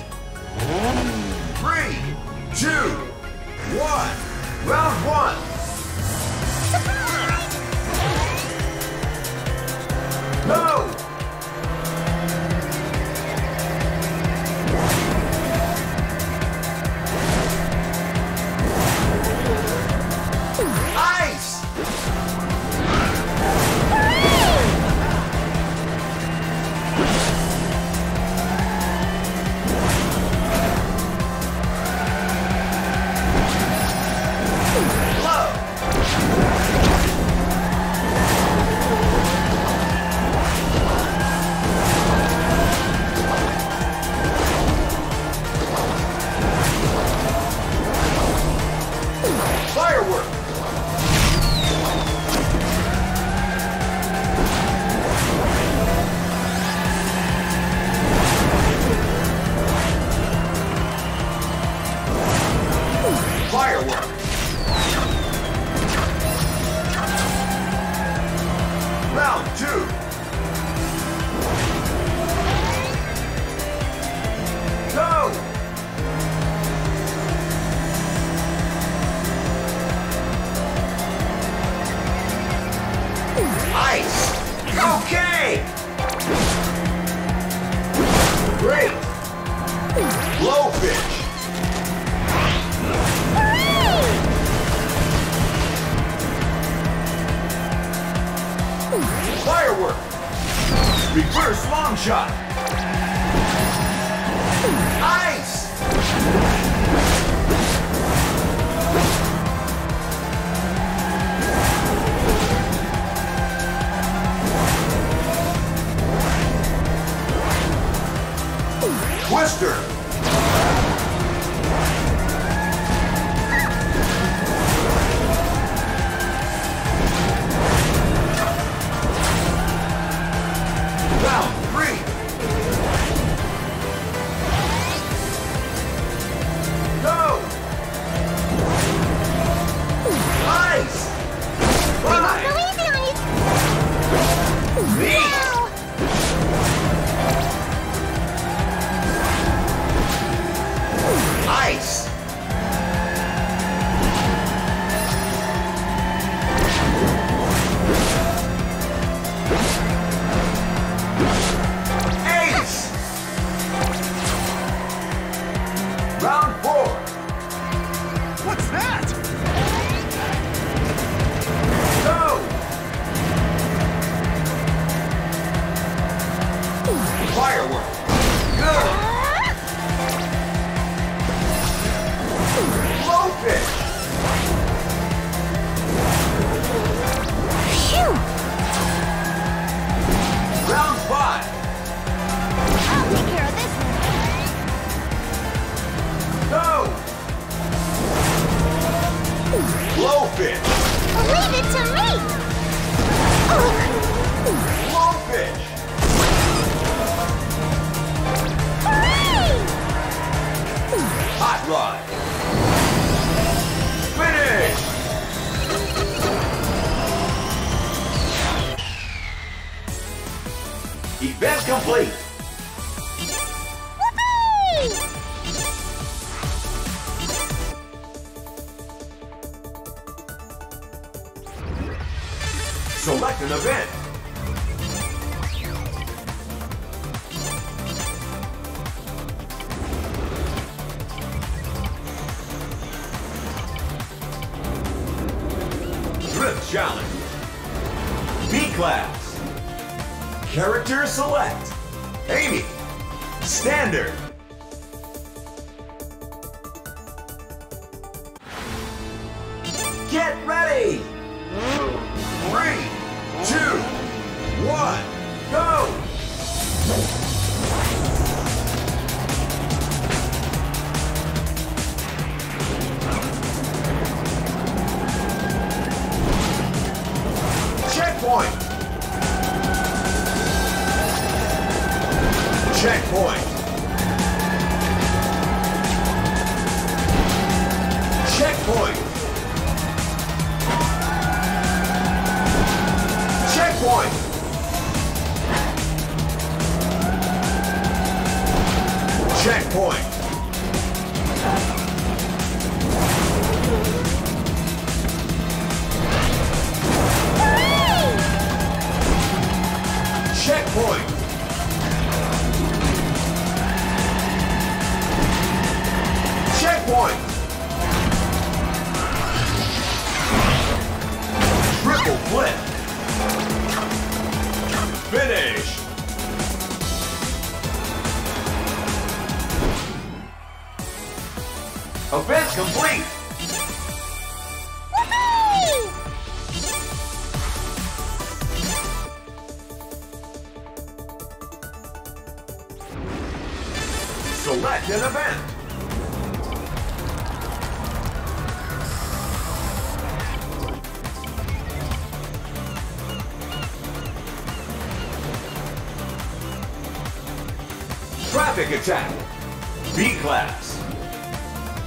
Traffic Attack. B-Class.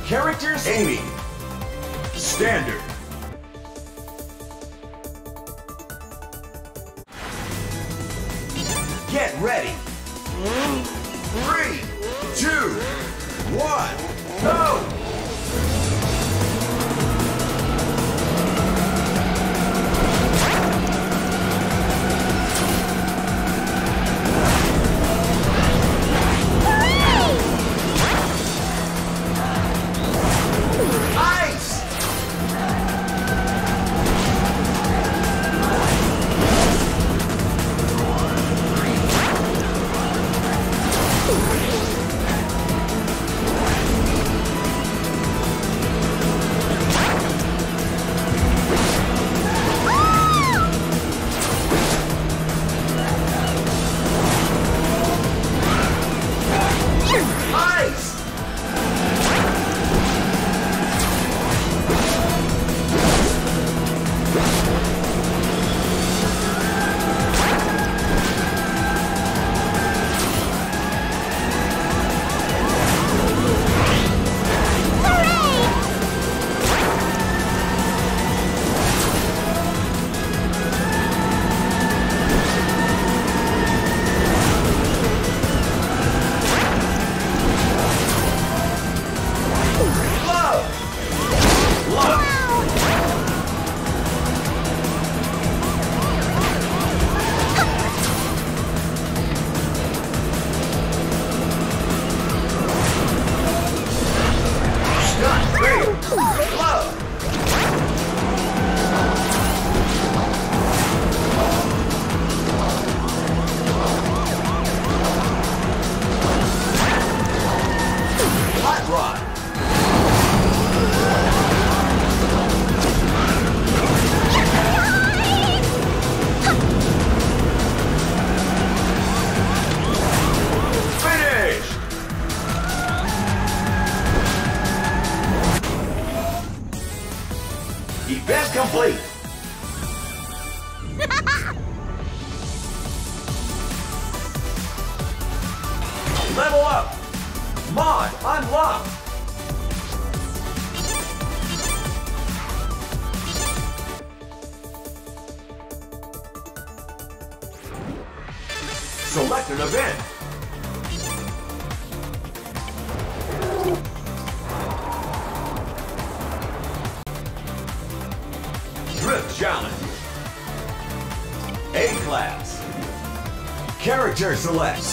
Characters aiming. Standard. Get ready. Three, two, one, go! Character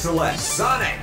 Select Sonic.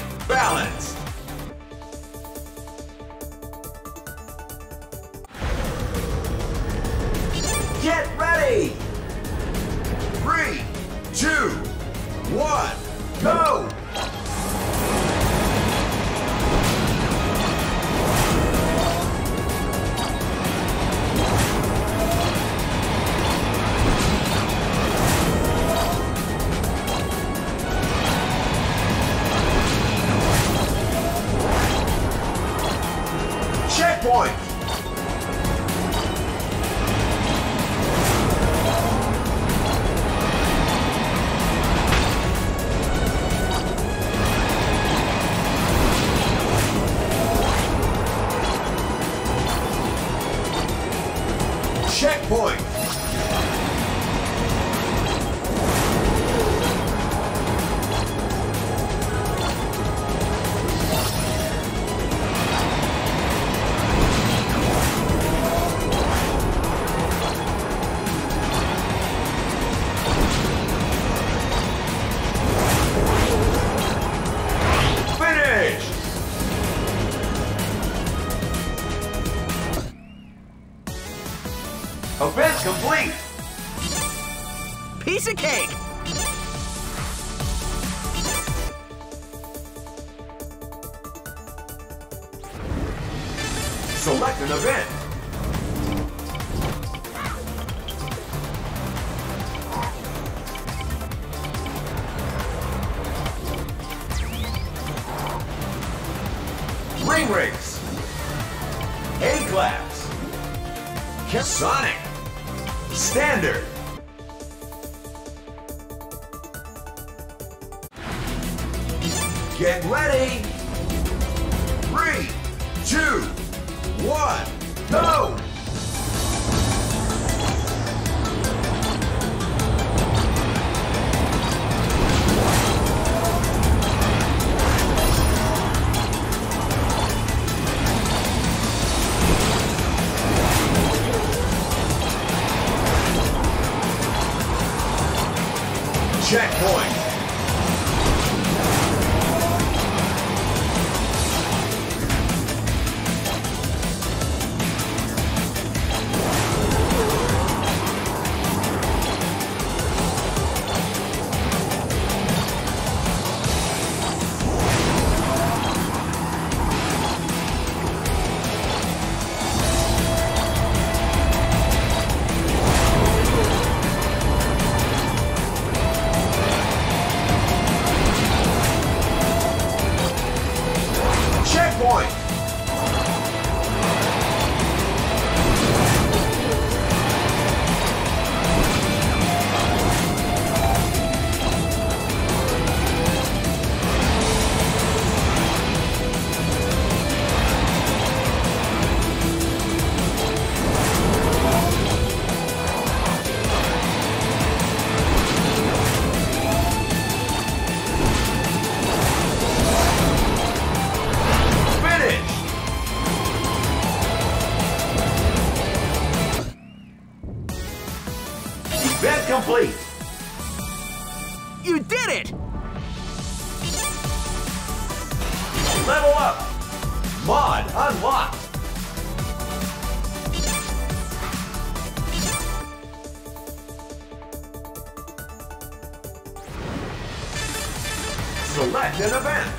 Select an event.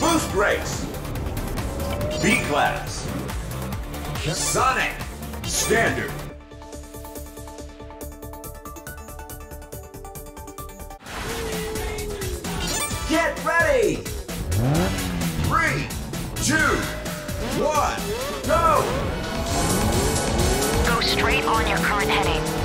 Boost Race. B-Class. Sonic. Standard. Get ready! Three, two, one, go! Go straight on your current heading.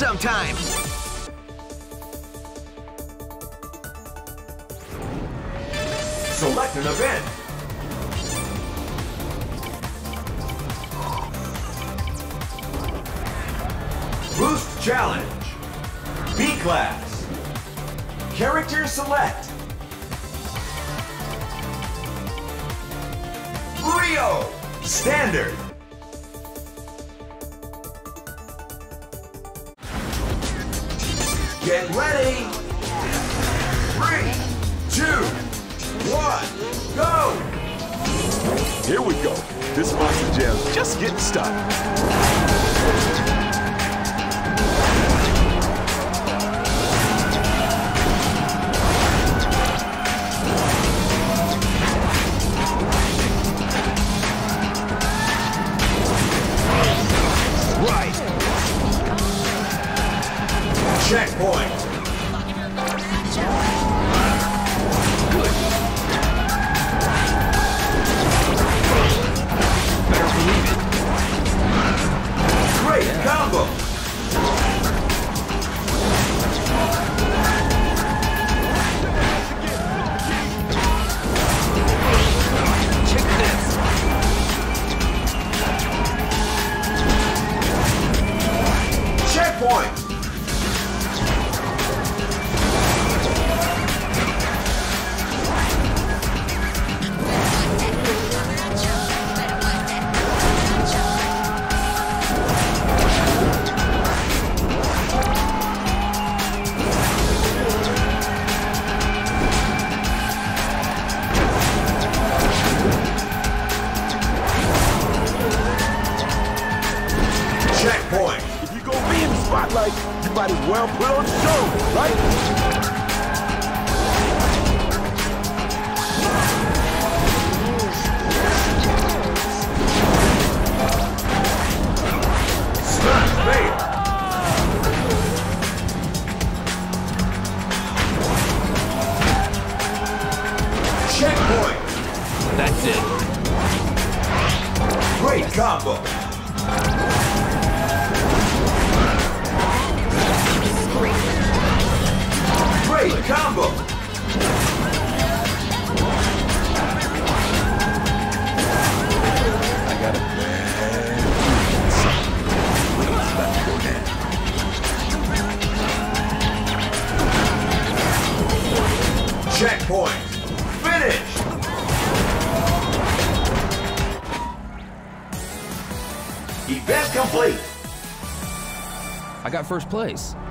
That first place.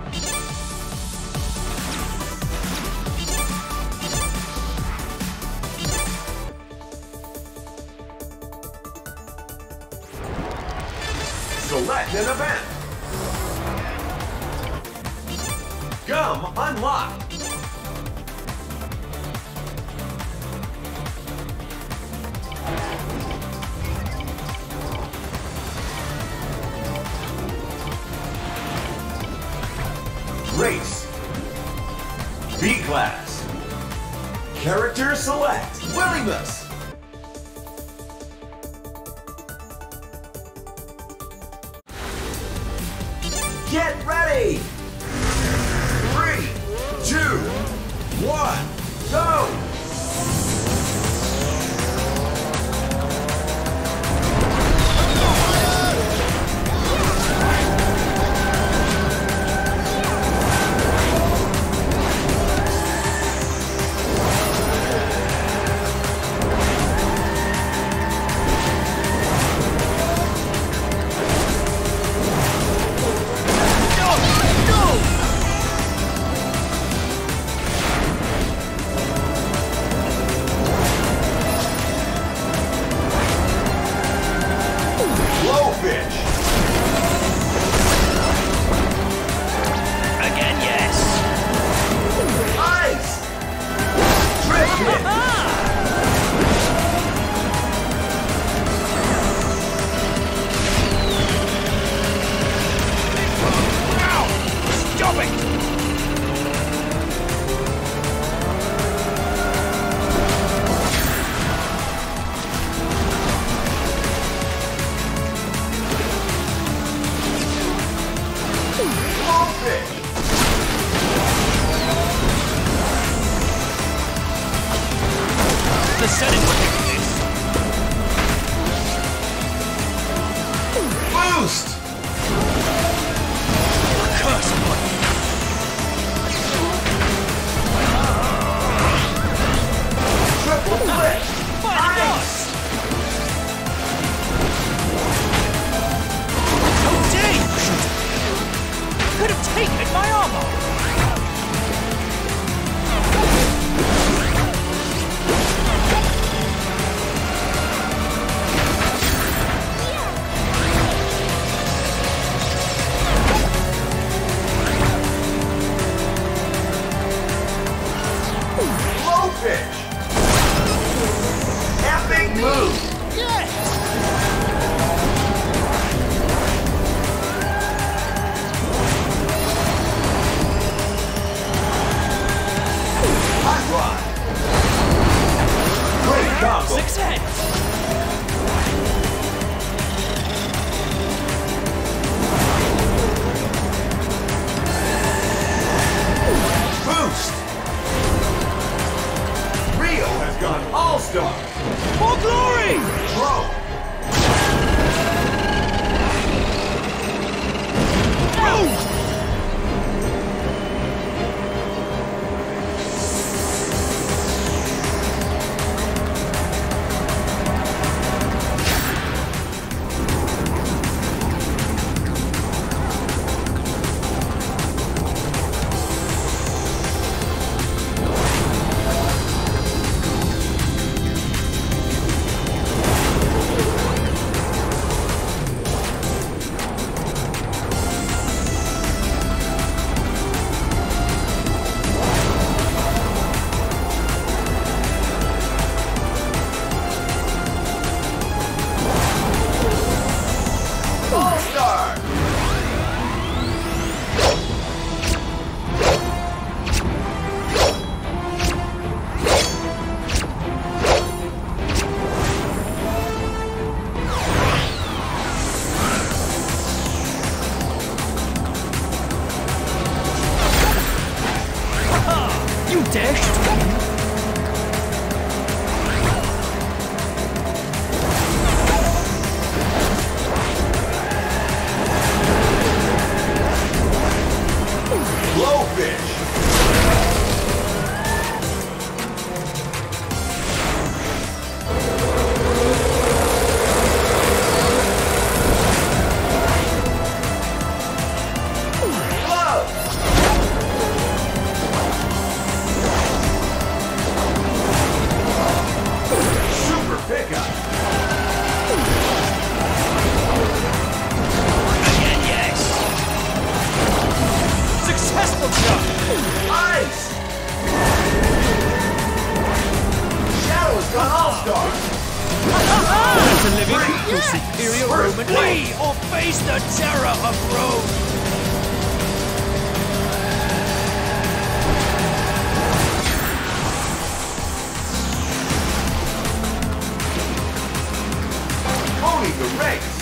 Right.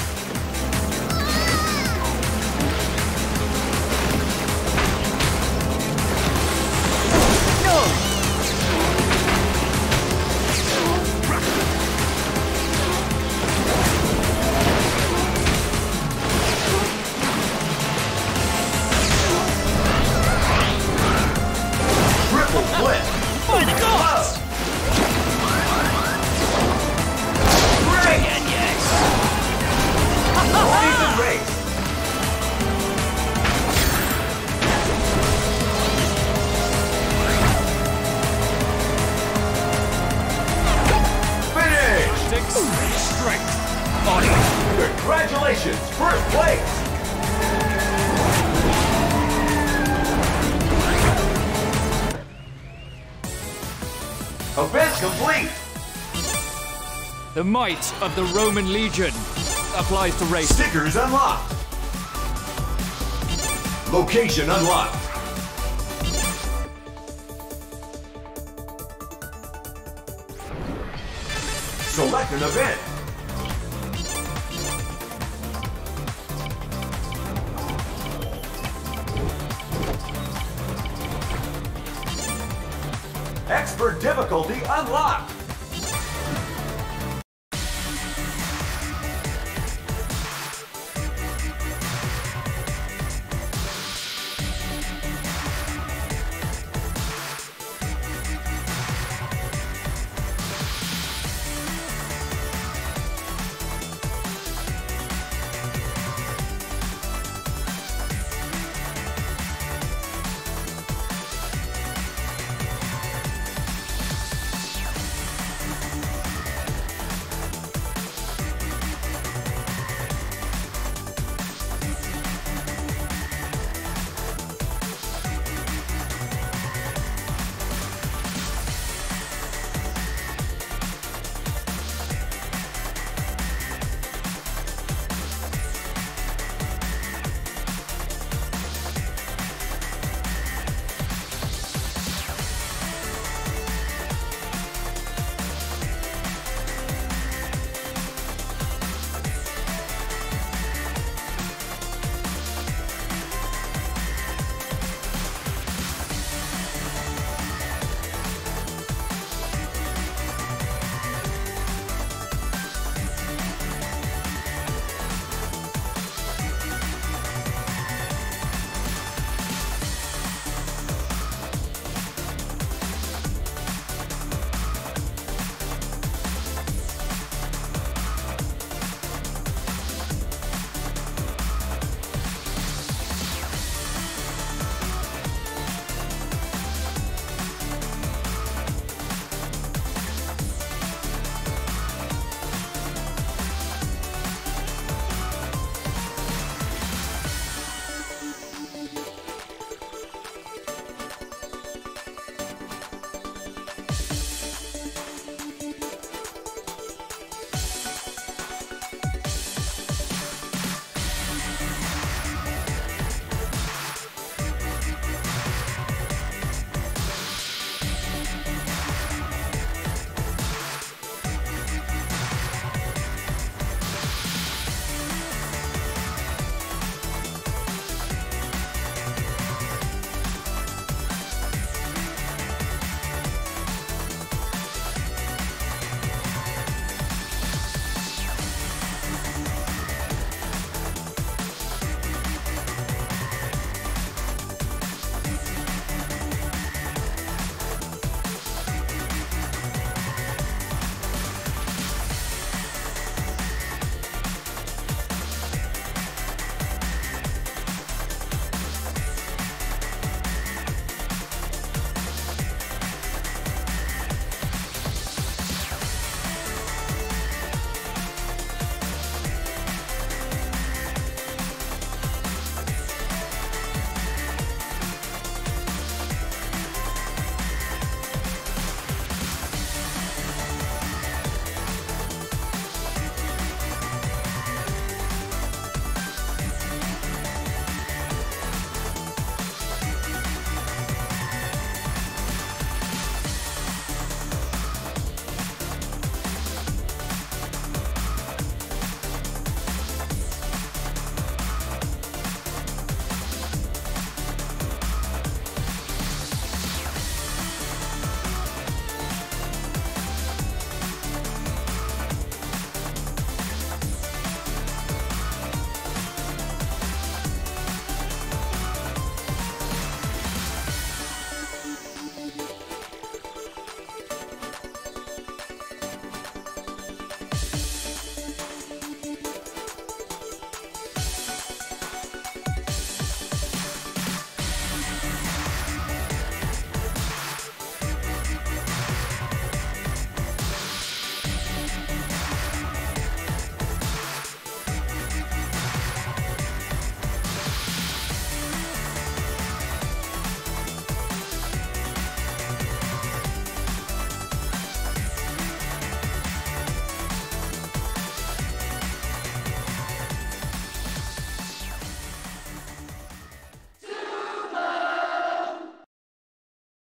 might of the Roman Legion applies to race. Stickers unlocked. Location unlocked. Select an event. Expert difficulty unlocked.